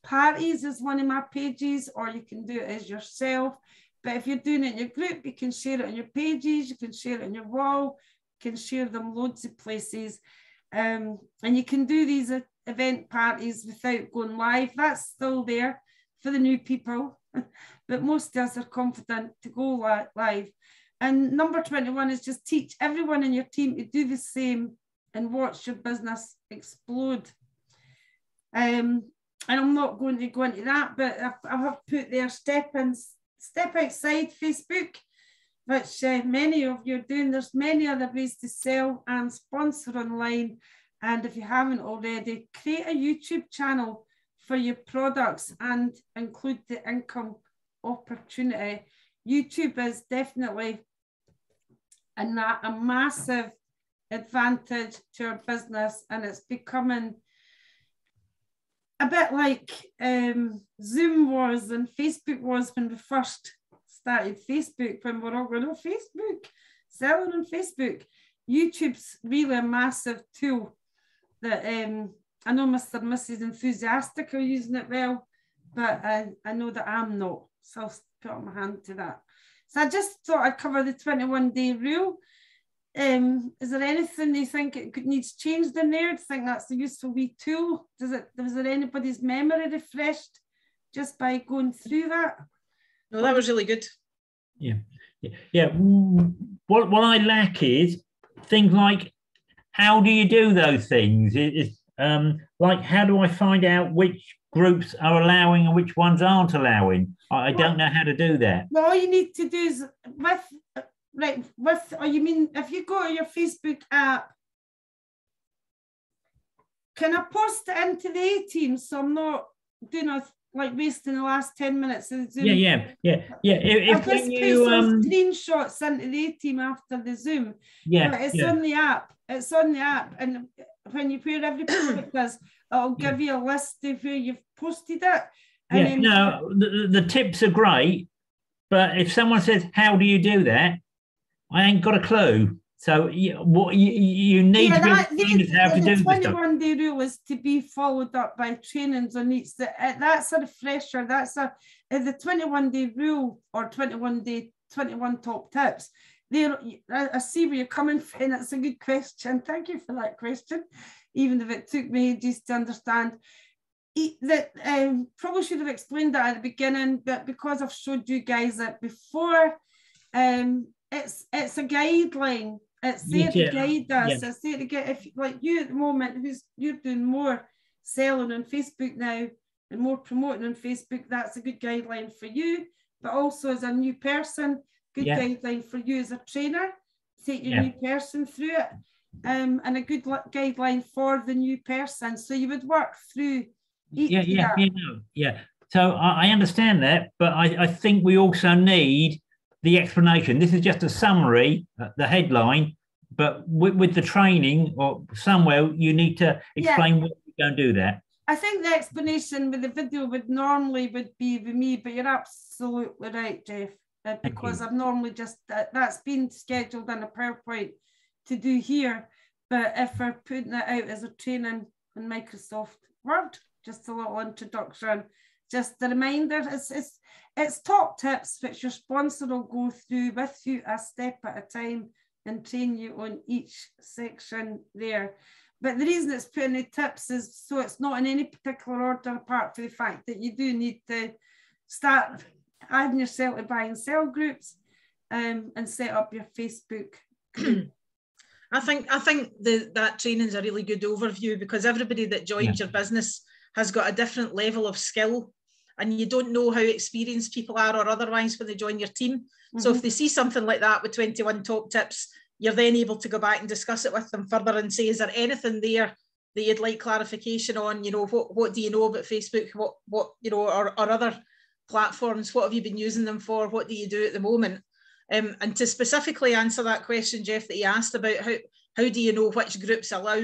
parties is one of my pages, or you can do it as yourself. But if you're doing it in your group, you can share it on your pages, you can share it on your wall, you can share them loads of places. Um, and you can do these event parties without going live. That's still there for the new people, [laughs] but most of us are confident to go li live. And number 21 is just teach everyone in your team to do the same and watch your business explode. Um, and I'm not going to go into that, but I have put there step and step outside Facebook, which uh, many of you are doing. There's many other ways to sell and sponsor online. And if you haven't already, create a YouTube channel for your products and include the income opportunity. YouTube is definitely that a massive advantage to our business and it's becoming a bit like um, Zoom was and Facebook was when we first started Facebook, when we're all going, oh, Facebook, selling on Facebook. YouTube's really a massive tool that um, I know Mr. and Mrs. Enthusiastic are using it well, but I, I know that I'm not. So I'll put up my hand to that. So I just thought I'd cover the 21 day rule. Um, is there anything you think it could, needs changed in there? Do you think that's a useful wee tool? Does it, was there anybody's memory refreshed just by going through that? No, that was really good. Yeah, yeah. yeah. What, what I lack is things like how do you do those things? It, it's um, like how do I find out which groups are allowing and which ones aren't allowing? I, I don't know how to do that. Well, all you need to do is with like, with or you mean if you go to your Facebook app, can I post it into the A team so I'm not doing a like wasting the last 10 minutes of Zoom. Yeah, yeah, yeah, yeah. If, if when you um screenshots into the A team after the Zoom. Yeah. But it's yeah. on the app. It's on the app. And when you put every post does, it'll give you a list of where you've posted it. yeah, then, no, the, the tips are great, but if someone says, How do you do that? I ain't got a clue. So you, what you, you need yeah, to that, be how to do the 21 day rule is to be followed up by trainings on each. That's a refresher. That's a the 21 day rule or 21 day 21 top tips. There, I see where you're coming from. That's a good question. Thank you for that question. Even if it took me ages to understand. That um, probably should have explained that at the beginning, but because I've showed you guys it before, um, it's it's a guideline it's there to guide us. Yeah. It's there to get if like you at the moment, who's you're doing more selling on Facebook now and more promoting on Facebook. That's a good guideline for you. But also as a new person, good yeah. guideline for you as a trainer. Take your yeah. new person through it. Um, and a good guideline for the new person. So you would work through each yeah, yeah, yeah, yeah. So I, I understand that, but I, I think we also need the explanation. This is just a summary, uh, the headline, but with, with, the training or somewhere you need to explain yeah. what you're going to do that. I think the explanation with the video would normally would be with me, but you're absolutely right, Jeff, uh, because I've normally just uh, that's been scheduled in a PowerPoint to do here. But if we're putting it out as a training in Microsoft Word, just a little introduction, just a reminder, it's, it's it's top tips which your sponsor will go through with you a step at a time and train you on each section there. But the reason it's putting the tips is so it's not in any particular order apart from the fact that you do need to start adding yourself to buy and sell groups um, and set up your Facebook [clears throat] I think I think the, that training is a really good overview because everybody that joins yeah. your business has got a different level of skill and you don't know how experienced people are or otherwise when they join your team. Mm-hmm. So if mm-hmm. they see something like that with 21 top tips, you're then able to go back and discuss it with them further and say, is there anything there that you'd like clarification on? You know, what what do you know about Facebook? What what you know, or, or other platforms? What have you been using them for? What do you do at the moment? Um, and to specifically answer that question, Jeff, that you asked about how how do you know which groups allow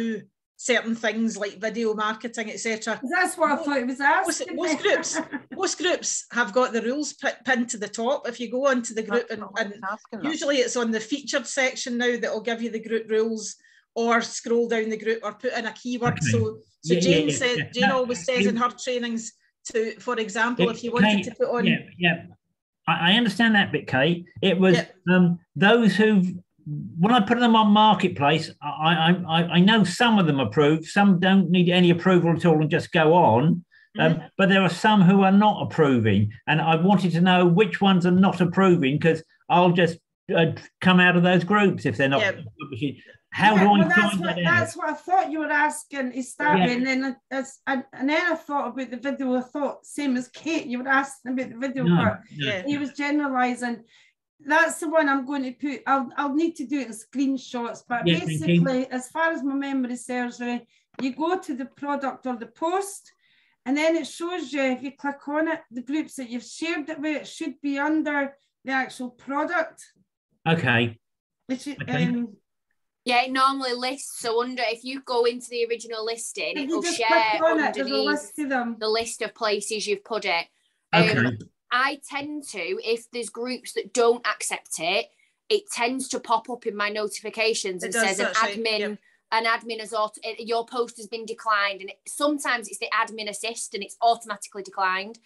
certain things like video marketing, etc. That's what I thought it was asking. Most, most groups, [laughs] most groups have got the rules pinned to the top. If you go onto the group, and, and usually it's on the featured section now that will give you the group rules, or scroll down the group or put in a keyword. [laughs] Okay. So, so yeah, Jane yeah, said, yeah. Jane always says in her trainings to, for example, it, if you wanted Kate, to put on. Yeah, yeah. I, I understand that bit, Kate. It was um, those who've when I put them on marketplace, I, I, I know some of them approve, some don't need any approval at all and just go on. Um, mm-hmm. but there are some who are not approving, and I wanted to know which ones are not approving because I'll just uh, come out of those groups if they're not yeah. Publishing. How yeah, do I that's find what, that That's what I thought you were asking to start yeah. and then as, and, and then I thought about the video. I thought same as Kate, you were asking about the video no, part. Yeah. He was generalising that's the one I'm going to put. I'll, I'll need to do it in screenshots, but yeah, basically, as far as my memory serves me, you go to the product or the post, and then it shows you if you click on it, the groups that you've shared it with, it should be under the actual product. Okay. Which, Okay. um, Yeah, it normally lists. So under, if you go into the original listing, if it'll just share click on it, there's a list them. the list of places you've put it. Um, Okay. I tend to, if there's groups that don't accept it, it tends to pop up in my notifications It and says an that's right, admin, yep. an admin has auto, your post has been declined, and it, sometimes it's the admin assist and it's automatically declined.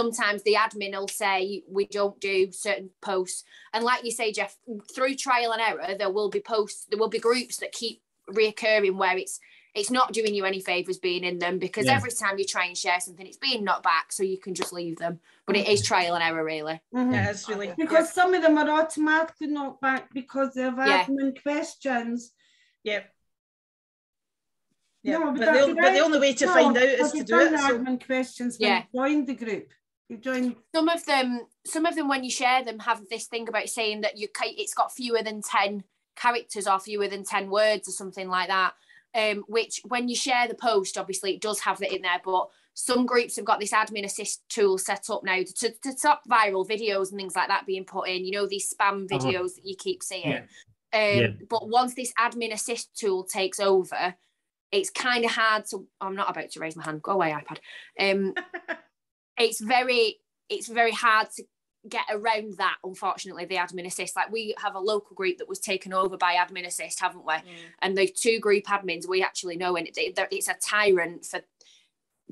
Sometimes the admin will say we don't do certain posts, and like you say, Jeff, through trial and error, there will be posts, there will be groups that keep reoccurring where it's it's not doing you any favors being in them because Yeah. every time you try and share something, it's being knocked back, so you can just leave them. But it is trial and error, really. Mhm. Yeah, it's really Because some of them are automatically knocked back because of Yeah. admin questions. yeah. Yeah, No, but, but the, that's but the only way to No, find out is to do it. So admin questions when Yeah. you joined the group. You joined. some of them some of them when you share them have this thing about saying that you it's got fewer than 10 characters or fewer than 10 words or something like that um, which when you share the post obviously it does have that in there but some groups have got this admin assist tool set up now to, to stop viral videos and things like that being put in you know these spam Uh-huh. videos that you keep seeing Yeah. um, Yeah. but once this admin assist tool takes over it's kind of hard to i'm not about to raise my hand go away ipad um, [laughs] it's very it's very hard to get around that unfortunately the admin assist like we have a local group that was taken over by admin assist haven't we mm. and the two group admins we actually know and it, it- it's a tyrant for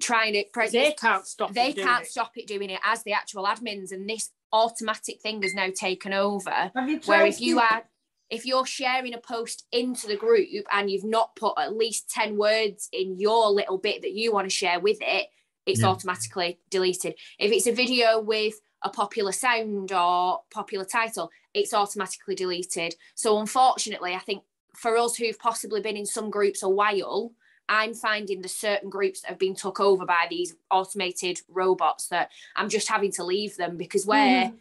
trying to They can't stop. they it doing can't it. stop it doing it as the actual admins and this automatic thing is now taken over Have you where if you are if you're sharing a post into the group and you've not put at least 10 words in your little bit that you want to share with it it's Yeah. automatically deleted if it's a video with a popular sound or popular title it's automatically deleted so unfortunately i think for us who've possibly been in some groups a while i'm finding the certain groups that have been took over by these automated robots that i'm just having to leave them because mm. where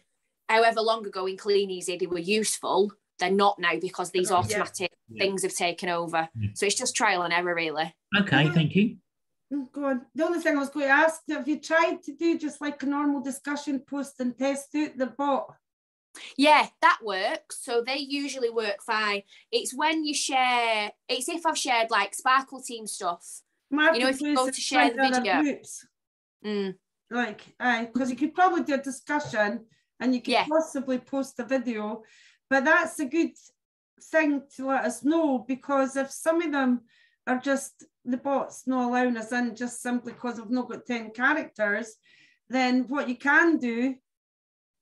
however long ago in Kleeneze they were useful they're not now because these Yeah. automatic Yeah. things have taken over Yeah. so it's just trial and error really Okay, thank you. Oh, Go on. The only thing I was going to ask, have you tried to do just like a normal discussion post and test out the bot? yeah that works so they usually work fine it's when you share it's if i've shared like sparkle team stuff You know, if you go to share the video. Groups, Mm, like, because you could probably do a discussion and you could Yeah. possibly post a video, but that's a good thing to let us know because if some of them are just the bots not allowing us in just simply because we've not got 10 characters, then what you can do,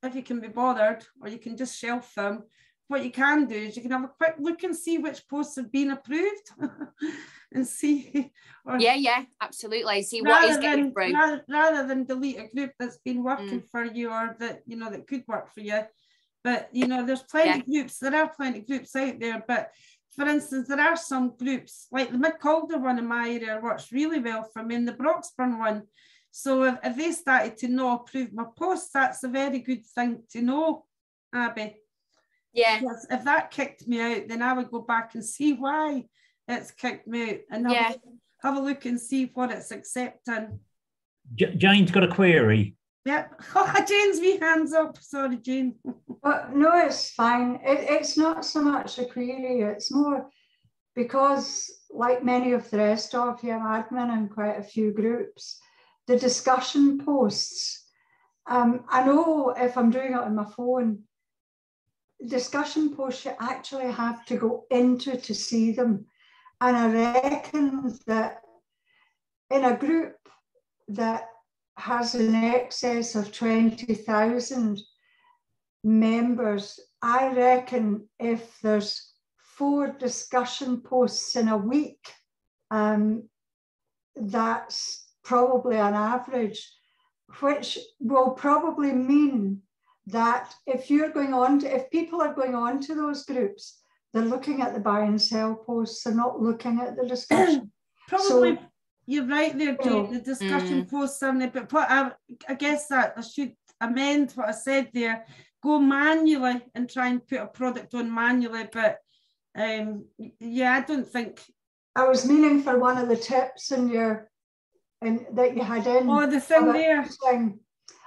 if you can be bothered, or you can just shelf them, what you can do is you can have a quick look and see which posts have been approved [laughs] and see. [laughs] Or yeah yeah absolutely see what is getting than, through rather, rather than delete a group that's been Mm. working for you or that you know that could work for you. But you know, there's plenty of groups, there are plenty of groups out there. But for instance, there are some groups like the Mid Calder one in my area works really well for me, and the Broxburn one. So if, if they started to not approve my posts, that's a very good thing to know, Abby. yeah Because if that kicked me out, then I would go back and see why it's kicked me out and have, Yeah. a, have a look and see what it's accepting. J- Jane's got a query. Yep. Oh, [laughs] Jane's wee hands up. Sorry, Jane. [laughs] But no, it's fine. It, it's not so much a query, it's more because, like many of the rest of you, I'm admin in quite a few groups. The discussion posts, um, I know if I'm doing it on my phone, discussion posts you actually have to go into to see them. And I reckon that in a group that has an excess of 20,000 members, I reckon if there's four discussion posts in a week, um, that's probably an average, which will probably mean that if you're going on to, if people are going on to those groups, they're looking at the buy and sell posts, they're not looking at the discussion. [clears throat] Probably you're right there, Jane. Oh. The discussion posts on it, but what I, I guess that I should amend what I said there. Go manually and try and put a product on manually, but um, yeah, I don't think. I was meaning for one of the tips in your, in, that you had in. Oh, the thing about there. putting-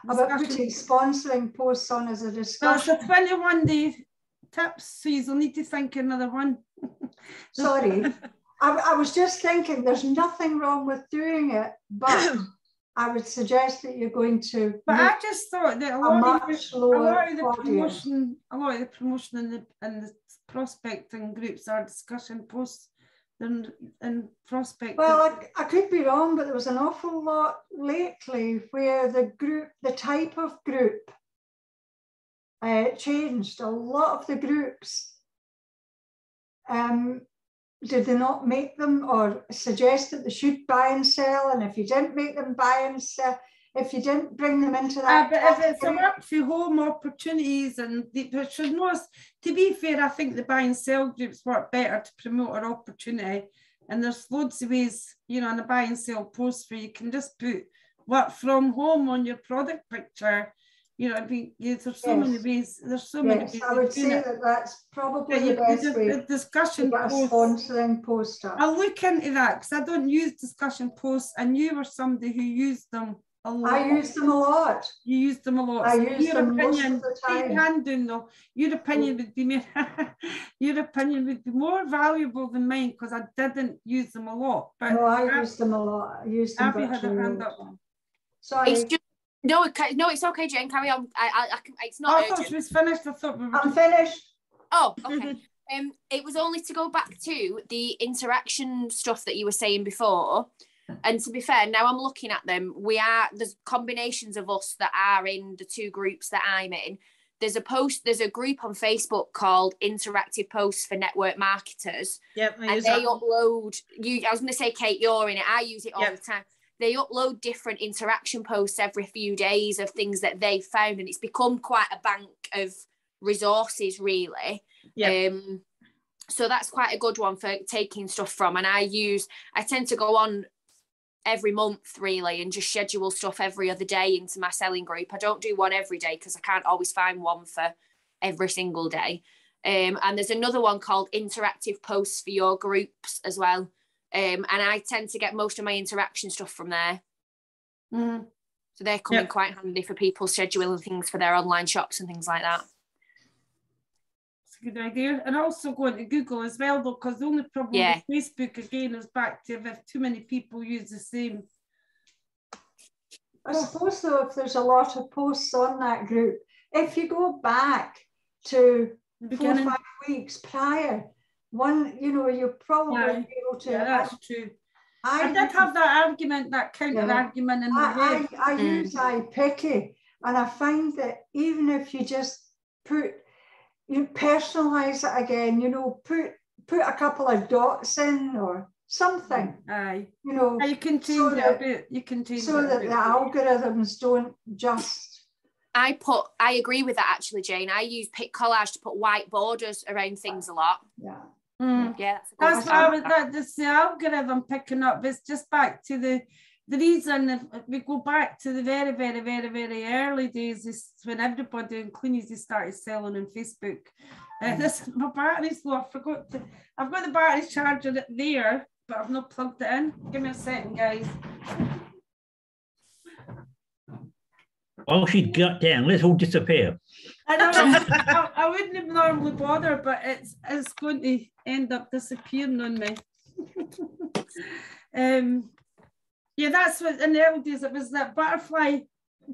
About discussion- putting sponsoring posts on as a Well, it's discussion. a 21 day tips, so you'll need to think another one. [laughs] Sorry, [laughs] I, I was just thinking there's nothing wrong with doing it, but [clears throat] I would suggest that you're going to. But I just thought that a lot, of, the, a lot of the audience. promotion, a lot of the promotion in the in the prospecting groups are discussion posts and and prospecting. Well, I, I could be wrong, but there was an awful lot lately where the group, the type of group, uh, changed. A lot of the groups, um, did they not make them or suggest that they should buy and sell? And if you didn't make them buy and sell, if you didn't bring them into Uh, that, but if it's a work for home opportunities and the, there should know, to be fair, I think the buy and sell groups work better to promote an opportunity. And there's loads of ways, you know, on a buy and sell post where you can just put work from home on your product picture. You know, I mean, yeah, there's so many ways. There's so many yes, ways I would say it. that that's probably But you, the best just, way uh, the discussion get posts. sponsoring poster. I'll look into that because I don't use discussion posts, and you were somebody who used them a lot. I use them a lot. You use them a lot. I So use your them most opinion, of the take time. hand down though. Your opinion mm. would be more, [laughs] your opinion would be more valuable than mine because I didn't use them a lot. But No, I Ab- use them a lot. I use them Abby had a hand up. Sorry, It's just no, it no, it's okay, Jane. Carry on. I, I, I can, it's Oh, not I thought she was finished. I thought we were. I'm finished. Oh, [laughs] okay. um, it was only to go back to the interaction stuff that you were saying before. And to be fair, now I'm looking at them. We are there's combinations of us that are in the two groups that I'm in. There's a post, there's a group on Facebook called Interactive Posts for Network Marketers. Yep, and they that. upload you i was going to say kate you're in it i use it all Yep. the time they upload different interaction posts every few days of things that they found and it's become quite a bank of resources really Yep. um so that's quite a good one for taking stuff from and i use i tend to go on every month really and just schedule stuff every other day into my selling group i don't do one every day because i can't always find one for every single day um, and there's another one called interactive posts for your groups as well. Um, and I tend to get most of my interaction stuff from there. Mhm. So they're coming Yeah. quite handy for people scheduling things for their online shops and things like that. It's a good idea. And also going to Google as well, though, because the only problem Yeah. with Facebook again is back to if too many people use the same. I suppose though, if there's a lot of posts on that group, if you go back to four or five weeks prior, one, you know, you'll probably Yeah. able to. Yeah, that's true. I, I did have that argument, that counter argument in my head. I, I, I Mm. use iPicky, and I find that even if you just put, you personalize it again, you know, put put a couple of dots in or something, Aye. you know, you can change So it a that- bit. You can change so it a that the algorithms don't just. I put, I agree with that actually, Jane. I use Pic Collage to put white borders around things a lot. Yeah. Mm. Yeah, that's a good That's one. why I was, that, that's the algorithm picking up. It's just back to the the reason if if we go back to the very, very, very, very early days is when everybody, including they started selling on Facebook. Uh, this my battery's low. I forgot to, I've got the battery charger there, but I've not plugged it in. Give me a second, guys. While she got down, let's all disappear. I know [laughs] I, I wouldn't have normally bother, but it's it's going to end up disappearing on me. [laughs] um, yeah, that's what in the old days it was that butterfly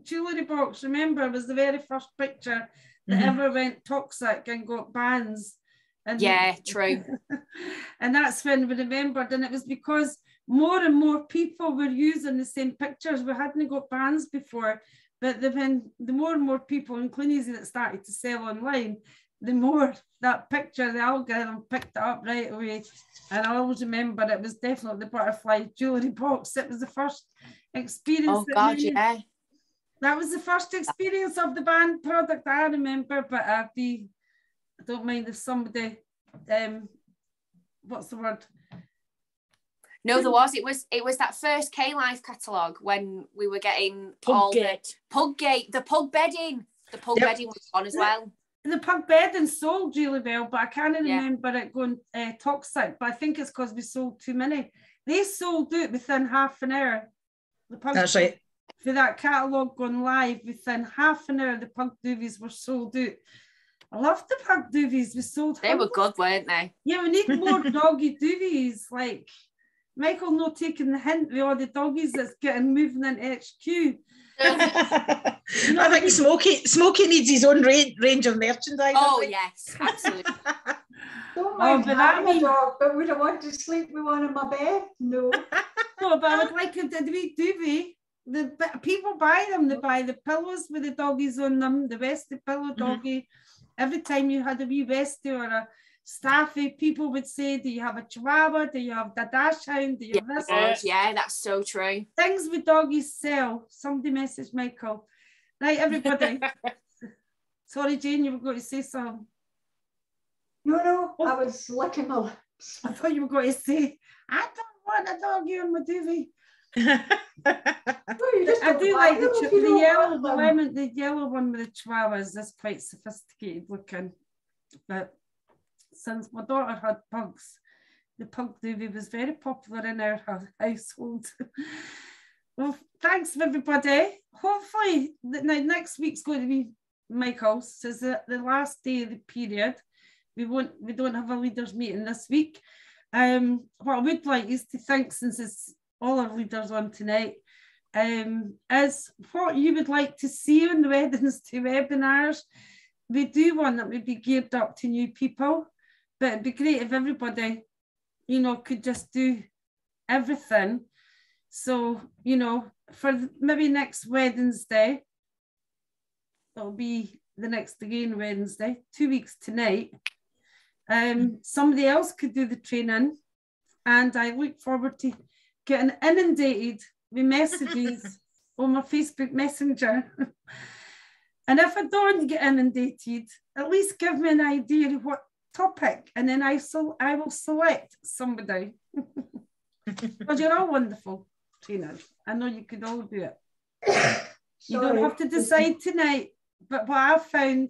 jewelry box. Remember, it was the very first picture that Mhm. ever went toxic and got bans. And Yeah, true. [laughs] and that's when we remembered, and it was because more and more people were using the same pictures. We hadn't got bans before, but the, when the more and more people, including these that started to sell online, the more that picture, the algorithm picked it up right away. And I always remember it was definitely the butterfly jewelry box. It was the first experience. Oh that God, made- yeah. that was the first experience of the band product I remember, but I'd be, I don't mind if somebody, um, what's the word? No, there was. It was. It was that first K Life catalogue when we were getting all the Pubgate. Pubgate, the pug bedding. The pug Yep. bedding was on as well. The pug bedding sold really well, but I can't Yeah. remember it going uh, toxic. But I think it's because we sold too many. They sold it within half an hour. The pug That's right. For that catalogue going live within half an hour, the pug doovies were sold out. I love the pug doovies. We sold. They were good, weren't they? Yeah, we need more [laughs] doggy doovies. Like Michael not taking the hint with all the doggies that's getting moving in HQ. [laughs] I think Smokey Smokey needs his own range, range of merchandise. Oh yes, [laughs] absolutely. Don't mind oh, but having mean... a dog, but would I want to sleep with one in my bed? No. [laughs] no, but I would like a wee duvet. The people buy them. They buy the pillows with the doggies on them, the vested pillow doggy. Mm-hmm. Every time you had a wee vesty or a staffy, people would say, "Do you have a Chihuahua? Do you have the Dachshund? Do you have this?" Yeah, that's so true. Things with doggies sell. Somebody message Michael. Right, everybody. [laughs] Sorry, Jane, you were going to say something. No, no, oh. I was licking my lips. I thought you were going to say, I don't want a doggy on my duvet. [laughs] no, I do like the, the yellow, the lemon, the yellow one with the chihuahuas. That's quite sophisticated looking. But since my daughter had pugs, the pug movie was very popular in our household. [laughs] well, thanks everybody. Hopefully, now next week's going to be Michael's. Is the, the last day of the period we won't we don't have a leaders meeting this week. Um, what I would like is to think, since it's all our leaders on tonight, um, is what you would like to see on the [laughs] Wednesday webinars. We do one that would be geared up to new people, but it'd be great if everybody, you know, could just do everything. So, you know, for maybe next Wednesday, it'll be the next again Wednesday, two weeks tonight. Um, somebody else could do the training, and I look forward to getting inundated with messages [laughs] on my Facebook Messenger. [laughs] and if I don't get inundated, at least give me an idea of what topic, and then I so I will select somebody. [laughs] Because you're all wonderful trainers. I know you could all do it. you don't have to decide tonight, but what I've found,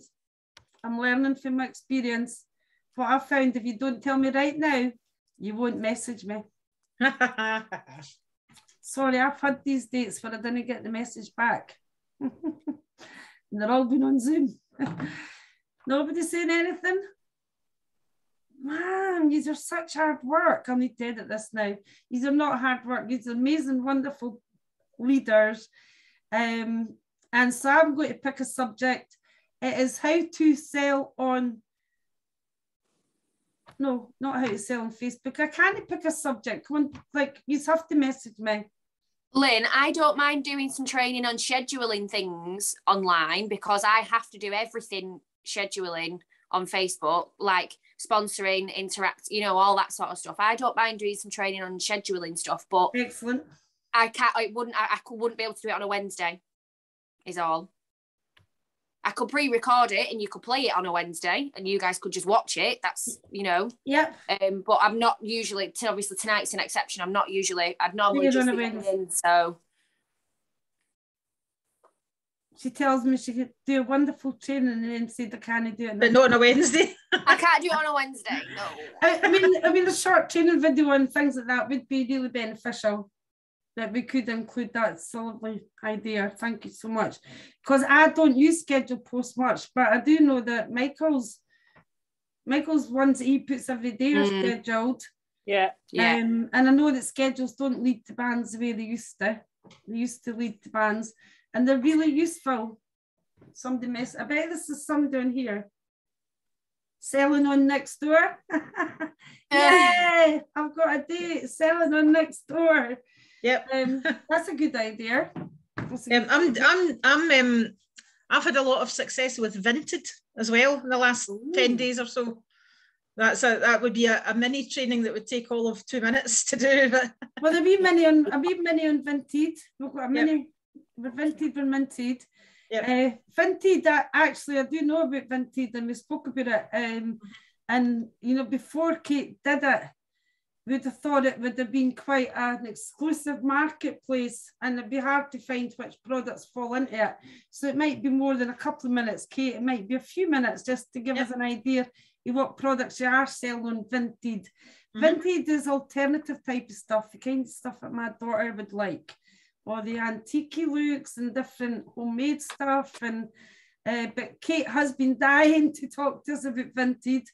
I'm learning from my experience, what I've found, if you don't tell me right now, you won't message me. [laughs] Sorry, I've had these dates where I didn't get the message back. [laughs] and they're all been on Zoom. Nobody saying anything? Man, these are such hard work. I'm not dead at this now. These are not hard work. These are amazing, wonderful leaders. Um, and so I'm going to pick a subject. It is how to sell on no, not how to sell on Facebook. I can't pick a subject. Come on, like you have to message me. Lynn, I don't mind doing some training on scheduling things online because I have to do everything scheduling on Facebook, like sponsoring, interact, you know, all that sort of stuff. I don't mind doing some training on scheduling stuff, but excellent. I can't. I wouldn't. I, I wouldn't be able to do it on a Wednesday. Is all. I could pre-record it and you could play it on a Wednesday and you guys could just watch it. That's you know. Yep. Um, but I'm not usually. Obviously, tonight's an exception. I'm not usually. I'd normally just be in. So. She tells me she could do a wonderful training and then say I can't do it. But not on a Wednesday. I can't do it on a Wednesday. No. I, I mean, I mean, a short training video and things like that would be really beneficial that we could include that. It's a lovely idea. Thank you so much. Because I don't use schedule post much, but I do know that Michael's Michael's ones he puts every day are mm. scheduled. Yeah. Yeah. Um, and I know that schedules don't lead to bands the way they used to. They used to lead to bands, and they're really useful. Somebody mess, I bet this is some down here. Selling on next door. [laughs] Yay! I've got a date. Selling on next door. Yep. Um, [laughs] that's a good idea. A good um, I'm, I'm, I'm, um, I've had a lot of success with Vinted as well in the last Ooh. 10 days or so. That's a, that would be a, a, mini training that would take all of two minutes to do. [laughs] But well, there'll be many on, a wee mini on Vinted. We've got a mini yep. Vinted and Minted. Yep. Uh, Vinted, uh, actually, I do know about Vinted and we spoke about it. Um, and, you know, before Kate did it, we'd have thought it would have been quite an exclusive marketplace and it'd be hard to find which products fall into it. So it might be more than a couple of minutes, Kate. It might be a few minutes just to give yep. us an idea of what products you are selling on Vinted. Mm-hmm. Vinted is alternative type of stuff, the kind of stuff that my daughter would like. Or the antique looks and different homemade stuff and Uh, but Kate has been dying to talk to us about vintage.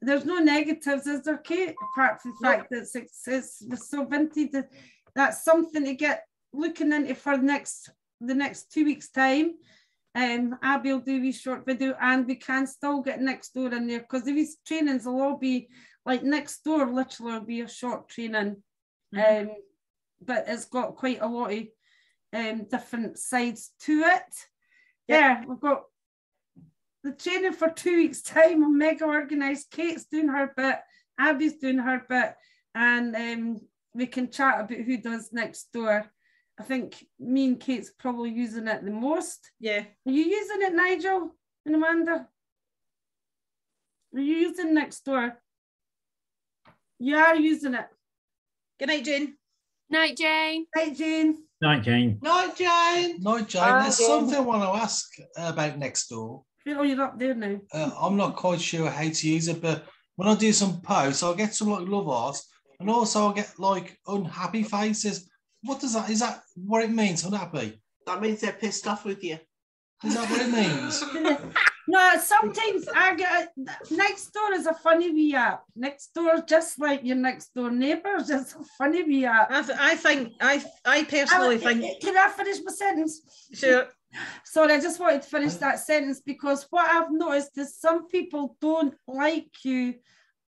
There's no negatives, is there, Kate? Apart from the fact that it's, it's, it's so vintage, that's something to get looking into for the next the next two weeks' time. Um, Abby will do a short video and we can still get next door in there because these trainings will all be like next door, literally will be a short training. Mm-hmm. Um, but it's got quite a lot of um, different sides to it. Yeah, we've got the training for two weeks' time. I'm mega organised. Kate's doing her bit, Abby's doing her bit, and um, we can chat about who does next door. I think me and Kate's probably using it the most. Yeah. Are you using it, Nigel and Amanda? Are you using next door? You are using it. Good night, Jane. Night, Jane. Night, Jane. Night, Jane. Night, Jane. Night, Jane. Hi, There's Jane. something I want to ask about Nextdoor. Oh, you're up there now. Uh, I'm not quite sure how to use it, but when I do some posts, I'll get some like love art, and also I'll get like unhappy faces. What does that? Is that what it means? Unhappy? That means they're pissed off with you. Is that what it means? [laughs] No, sometimes I get next door is a funny wee app. Next door, just like your next door neighbours, is a funny wee app. I, th- I think I I personally I- think Can I finish my sentence? sure. Sorry, I just wanted to finish uh-huh. that sentence because what I've noticed is some people don't like you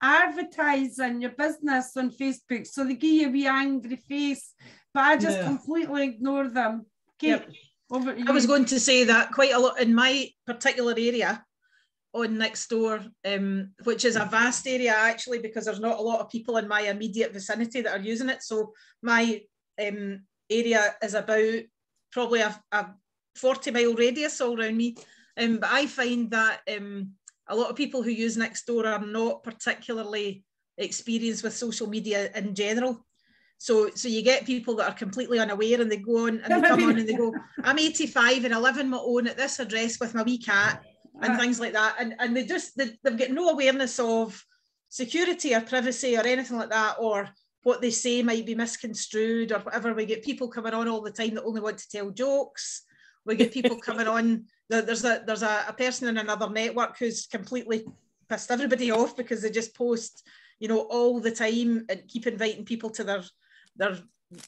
advertising your business on Facebook, so they give you a wee angry face, but I just Yeah. completely ignore them. Kate, Yep. You. I was going to say that quite a lot in my particular area on next door, um, which is a vast area actually, because there's not a lot of people in my immediate vicinity that are using it. So my um, area is about probably a, a 40 mile radius all around me. Um, but I find that um, a lot of people who use Nextdoor are not particularly experienced with social media in general. So, so you get people that are completely unaware and they go on and they [laughs] come on and they go, I'm 85 and I live on my own at this address with my wee cat and things like that. And, and they just, they, they've got no awareness of security or privacy or anything like that, or what they say might be misconstrued or whatever. We get people coming on all the time that only want to tell jokes. We get people [laughs] coming on. there- There's a there's a, a person in another network who's completely pissed everybody [laughs] off because they just post, you know, all the time and keep inviting people to their their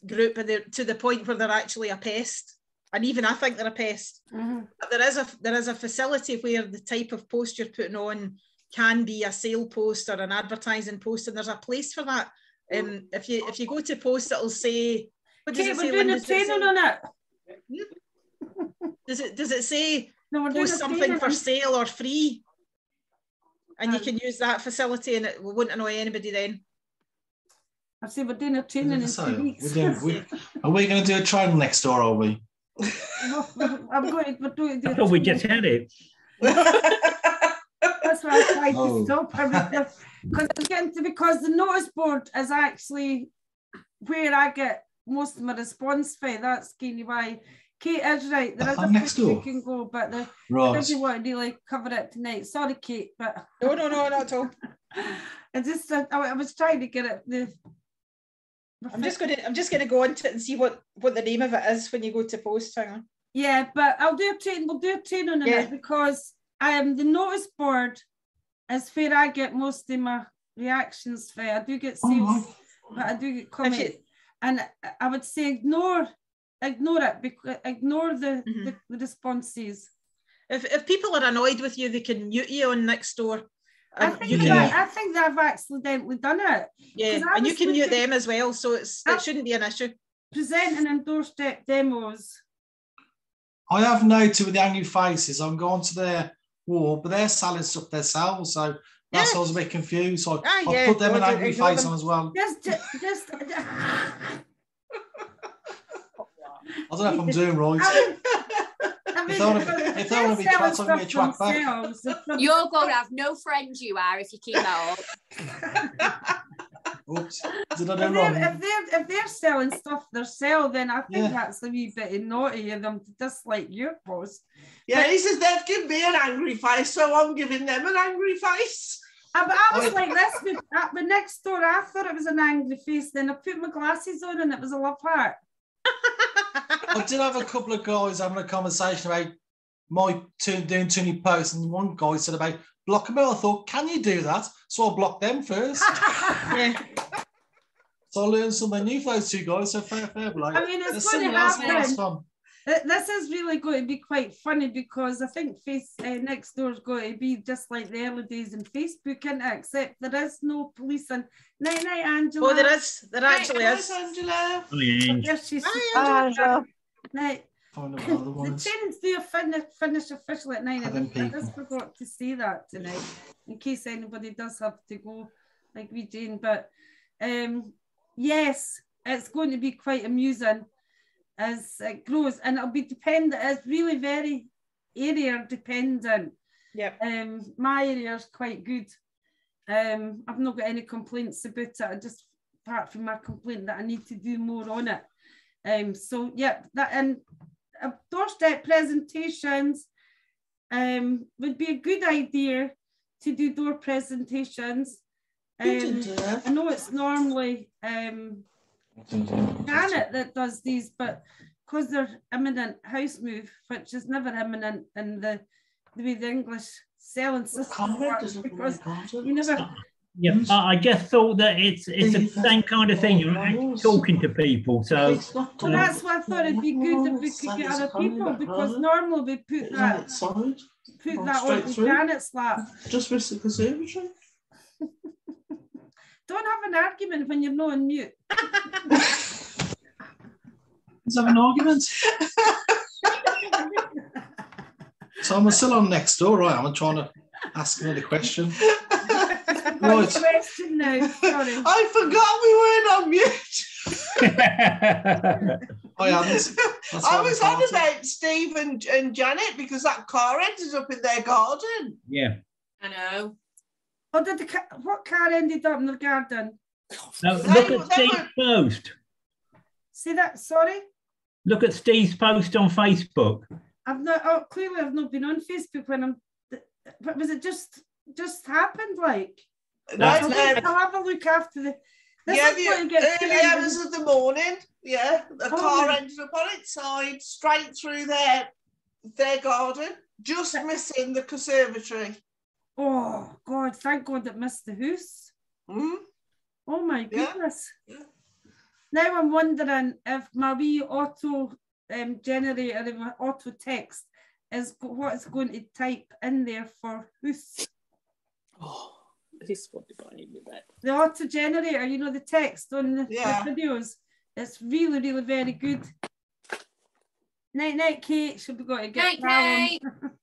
group and they're to the point where they're actually a pest. And even I think they're a pest. Mhm. But there is a there is a facility where the type of post you're putting on can be a sale post or an advertising post, and there's a place for that. Um, if you if you go to post, it'll say. What it we're doing a training on it. Does it does it say No, we're post something for sale or free? And you Um, can use that facility, and it won't annoy anybody then. I say we're doing a training in So, two weeks. doing- we- are we going to do a training next door? Are we? [laughs] I'm going. We're doing. I thought we just had it. [laughs] That's why I tried Oh. to stop everything because it's getting to because the notice board is actually where I get most of my response from. That's kind of why Kate is right. There is Uh, a next place you can go, but the, I Right. didn't want to really cover it tonight. Sorry, Kate, but No, no, no, not at all. [laughs] I just I, I was trying to get it. The, I'm just gonna I'm just gonna go into it and see what what the name of it is when you go to post. Hang on. Yeah, but I'll do a train. We'll do a training on Yeah. it because I am um the notice board is where I get most of my reactions for. I do get Oh, sales, right. but I do get If comments, you, and I- I would say ignore ignore it because ignore the, Mhm. the, the responses. if, if people are annoyed with you, they can mute you on next door. I think you that, can, Yeah. I think that I've accidentally done it. Yeah, and you can mute them as well. So it's it shouldn't be an issue. Presenting and doorstep demos. I have noted with the angry faces, I'm going to their wall, but they're selling stuff themselves. So that's why I was a bit confused. So Ah, I'll yeah, put them an angry face them. on as well. Just, ju- just. [laughs] I don't know if I'm doing right. I mean, I If they wanna be- if they they're wanna be twats, I'm gonna be stuff twat back. You're going to have no friends, you are, if you keep that up. [laughs] Oops. Did I If do they're, wrong? if they're if they're selling stuff themselves, then I think Yeah. that's a wee bit naughty of them to dislike your post. Yeah, he says they've given me an angry face, so I'm giving them an angry face. Ah, but I was like this with at the next door. I thought it was an angry face. Then I put my glasses on and it was a love heart. [laughs] I did have a couple of guys having a conversation about my doing too many posts, and one guy said about block them out. I thought, can you do that? So I blocked them first. Yeah. [laughs] so I learned something new for those two guys. So fair, fair play. I mean, it's There's to someone else that has happen. fun. Th- This is really going to be quite funny because I think Face uh, next door is going to be just like the early days in Facebook, and except there is no policing. Night night, Angela. Oh, there is. There actually Thanks, is. Angela. Oh, yeah. Yes, she's Hi, Angela. night. Find out [coughs] other The ones. tenants do finish, finish officially at nine. I, I just forgot to say that tonight, in case anybody does have to go, like we Jane. But um, yes, it's going to be quite amusing as it grows, and it'll be dependent. It's really very area dependent. Yeah. Um, my area is quite good. Um, I've not got any complaints about it. I just apart from my complaint that I need to do more on it. Um, so yeah, that and uh, doorstep presentations um, would be a good idea to do door presentations. Um. I know it's normally um, Janet that does these, but because they're imminent house move, which is never imminent in the the way the English selling system Conrad works, because like you never Yeah, I I just thought that it's it's the same kind of thing. You're actually talking to people, so It's not So done. that's why I thought it'd be good if we could get other people because normally we put that outside, put that on through. Janet's lap. just with the conservatory. [laughs] Don't have an argument when you're not on mute. [laughs] Let's have an argument. So I'm still on next door, right? I'm trying to ask another question. Right. Right. question now. I forgot we weren't on mute. [laughs] I haven't. That's I was on about Steve and, and Janet because that car ended up in their garden. yeah. I know. Oh, did the car, what car ended up in the garden? Now, They look were- at they Steve's post. See that? Sorry, Look at Steve's post on Facebook. I've not. Oh, clearly I've not been on Facebook when I'm. But was it just just happened? Like Right, I'll, I'll have a look after the. This yeah, is what you get the early end hours of the morning. Yeah, the Oh. car ended up on its side, straight through their their garden, just missing the conservatory. Oh God! Thank God it missed the house. Hmm? Oh my Yeah, goodness. yeah. Now I'm wondering if my wee auto um, generator, and my auto text is go- what it's going to type in there for who's Oh, this one behind me that. the auto generator, you know, the text on the, the videos. It's really, really very good. Night night, Kate. Should be got to get Night, Callum. night.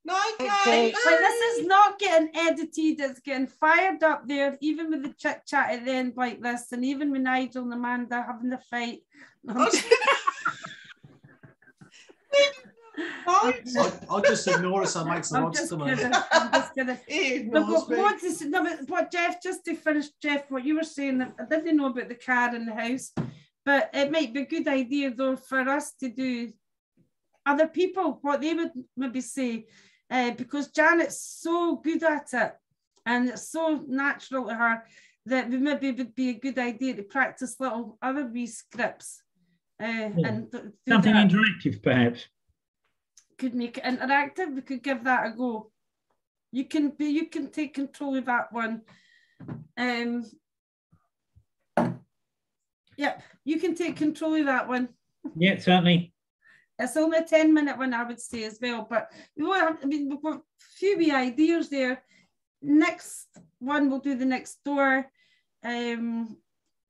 Night, Okay. night. This is not getting edited, it's getting fired up there, even with the chit chat at the end like this, and even with Nigel and Amanda having the fight. Night. I, I just ignore it so it makes the I'm odds just to me. I'm just kidding. [laughs] He But ignores what, what, is, no, but what Jeff, just to finish, Jeff, what you were saying, I didn't know about the car in the house, but it might be a good idea though for us to do other people, what they would maybe say, uh, because Janet's so good at it and it's so natural to her that we maybe would be a good idea to practice little other wee scripts. Uh, and do Something that. interactive, perhaps. could make it interactive. We could give that a go. You can be, you can take control of that one. Um, yep, you can take control of that one. Yeah, certainly. It's only a 10 minute one, I would say as well. But we will have, I mean, we've got a few wee ideas there. Next one, we'll do the next door. Um,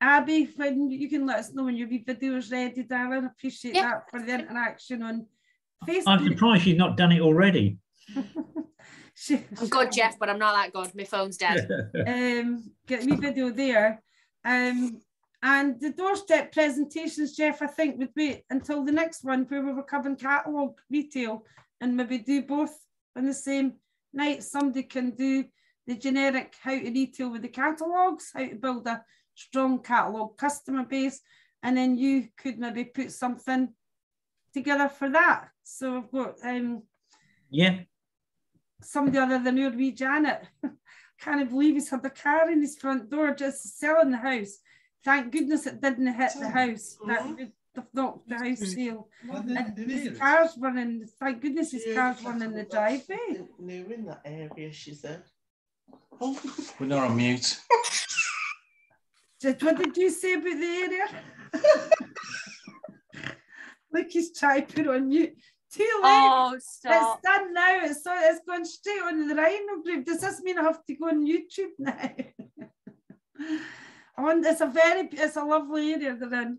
Abby, when you can let us know when your wee video is ready, darling. Appreciate Yep. that for the interaction on Facebook. I'm Facebook. surprised she's not done it already. [laughs] She- I'm good, Jeff, but I'm not that good. My phone's dead. [laughs] um, get me video there. Um, and the doorstep presentations, Jeff, I think would wait until the next one where we were covering catalogue retail and maybe do both on the same night. Somebody can do the generic how to retail with the catalogues, how to build a strong catalogue customer base, and then you could maybe put something together for that. So I've got um, yeah. somebody other than your wee Janet. [laughs] Can't believe he's had the car in his front door just selling the house. Thank goodness it didn't hit the house. That would they've knocked the house sale. I didn't- And didn't his hear it. car's running, thank goodness his Yeah, car's that's running the what- that's driveway. New in that area, she said. Oh, We're not on mute. Did- What did you say about the area? [laughs] Look, he's typing on mute. Too late. Oh, stop. It's done now. It's so it's gone straight on the Rhino group. Does this mean I have to go on YouTube now? [laughs] Want, it's a very it's a lovely area they're in.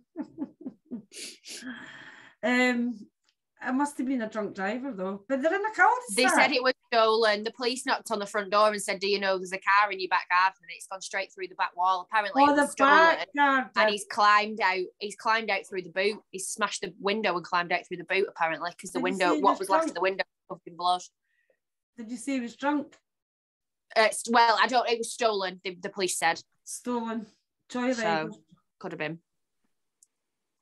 [laughs] um it must have been a drunk driver though. But they're in a cul-de-sac. They said it was stolen. The police knocked on the front door and said, "Do you know there's a car in your back garden?" And it's gone straight through the back wall. Apparently, Oh, the stolen. back garden. And he's climbed out. He's climbed out through the boot. He smashed the window and climbed out through the boot. Apparently, because the Did window, what was left of the window, was in blood. Did you say he was drunk? Uh, well, I don't. It was stolen. The, the police said Stolen. Joyride. so. Could have been.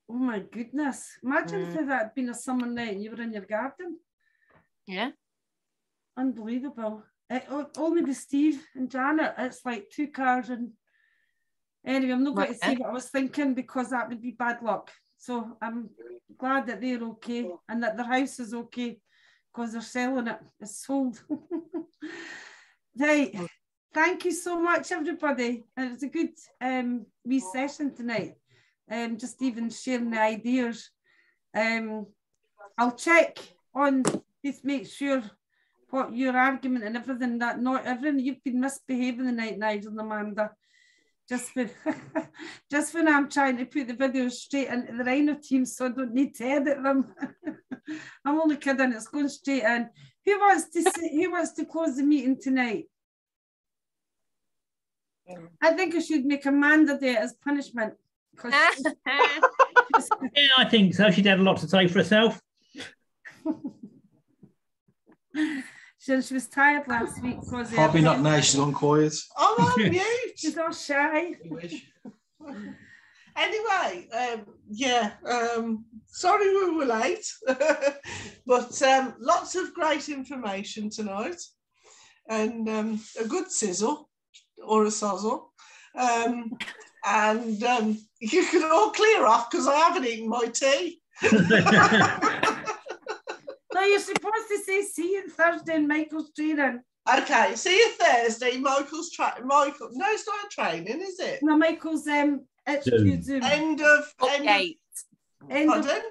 Oh my goodness. Imagine Mm. if that had been a summer night and you were in your garden. Yeah. Unbelievable. It, only with Steve and Janet, it's like two cars and anyway, I'm not going to say eh? what I was thinking because that would be bad luck. So I'm glad that they're okay and that their house is okay because they're selling it. It's sold. [laughs] right. Thank you so much, everybody. It was a good um, wee session tonight. Um, just even sharing the ideas. Um, I'll check on just make sure what your argument and everything that not everything you've been misbehaving the night, Nigel and Amanda. Just when [laughs] just when I'm trying to put the videos straight into the Rhino team so I don't need to edit them. [laughs] I'm only kidding, it's going straight in. Who wants to say, who wants to close the meeting tonight? I think I should make Amanda do it as punishment. 'cause she's- Yeah, I think so. She'd had a lot to say for herself. she, she was tired last week because Probably not now. She's gone quiet. I'm on [laughs] mute. She's all shy. [laughs] Anyway, um, yeah, um, sorry we were late, [laughs] but um, lots of great information tonight and um, a good sizzle or a sozzle. Um, and um, you can all clear off because I haven't eaten my tea. [laughs] No, you're supposed to say see you Thursday in Michael's training. Okay, see you Thursday. Michael's tra- Michael. No, it's not a training, is it? No, Michael's um HQ Zoom. Zoom. End of end Update. End of. of, Pardon?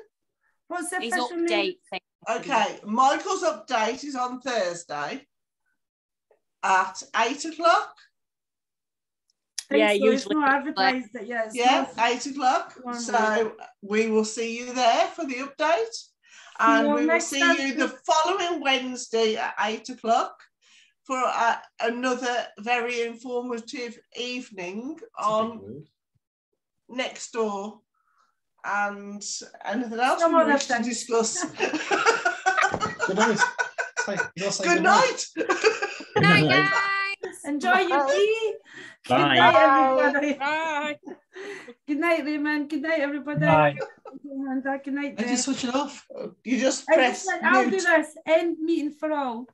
what's the His official update thing. Okay, Michael's update is on Thursday at eight o'clock. Think Yeah, so, It's usually advertised that yeah. Yeah, eight o'clock. One So we will see you there for the update. And you we will see you the following Wednesday at eight o'clock for uh, another very informative evening on next door and anything else Some we other wish to thing. discuss. [laughs] Good night. Say- you all Good night. Good night, guys. Enjoy your tea. Good Bye. night, everybody. Bye. Good night, Raymond. [laughs] Good night, everybody. Bye. Good night, I just switch it off. You just I press just- I'll do mute. this. End meeting for all.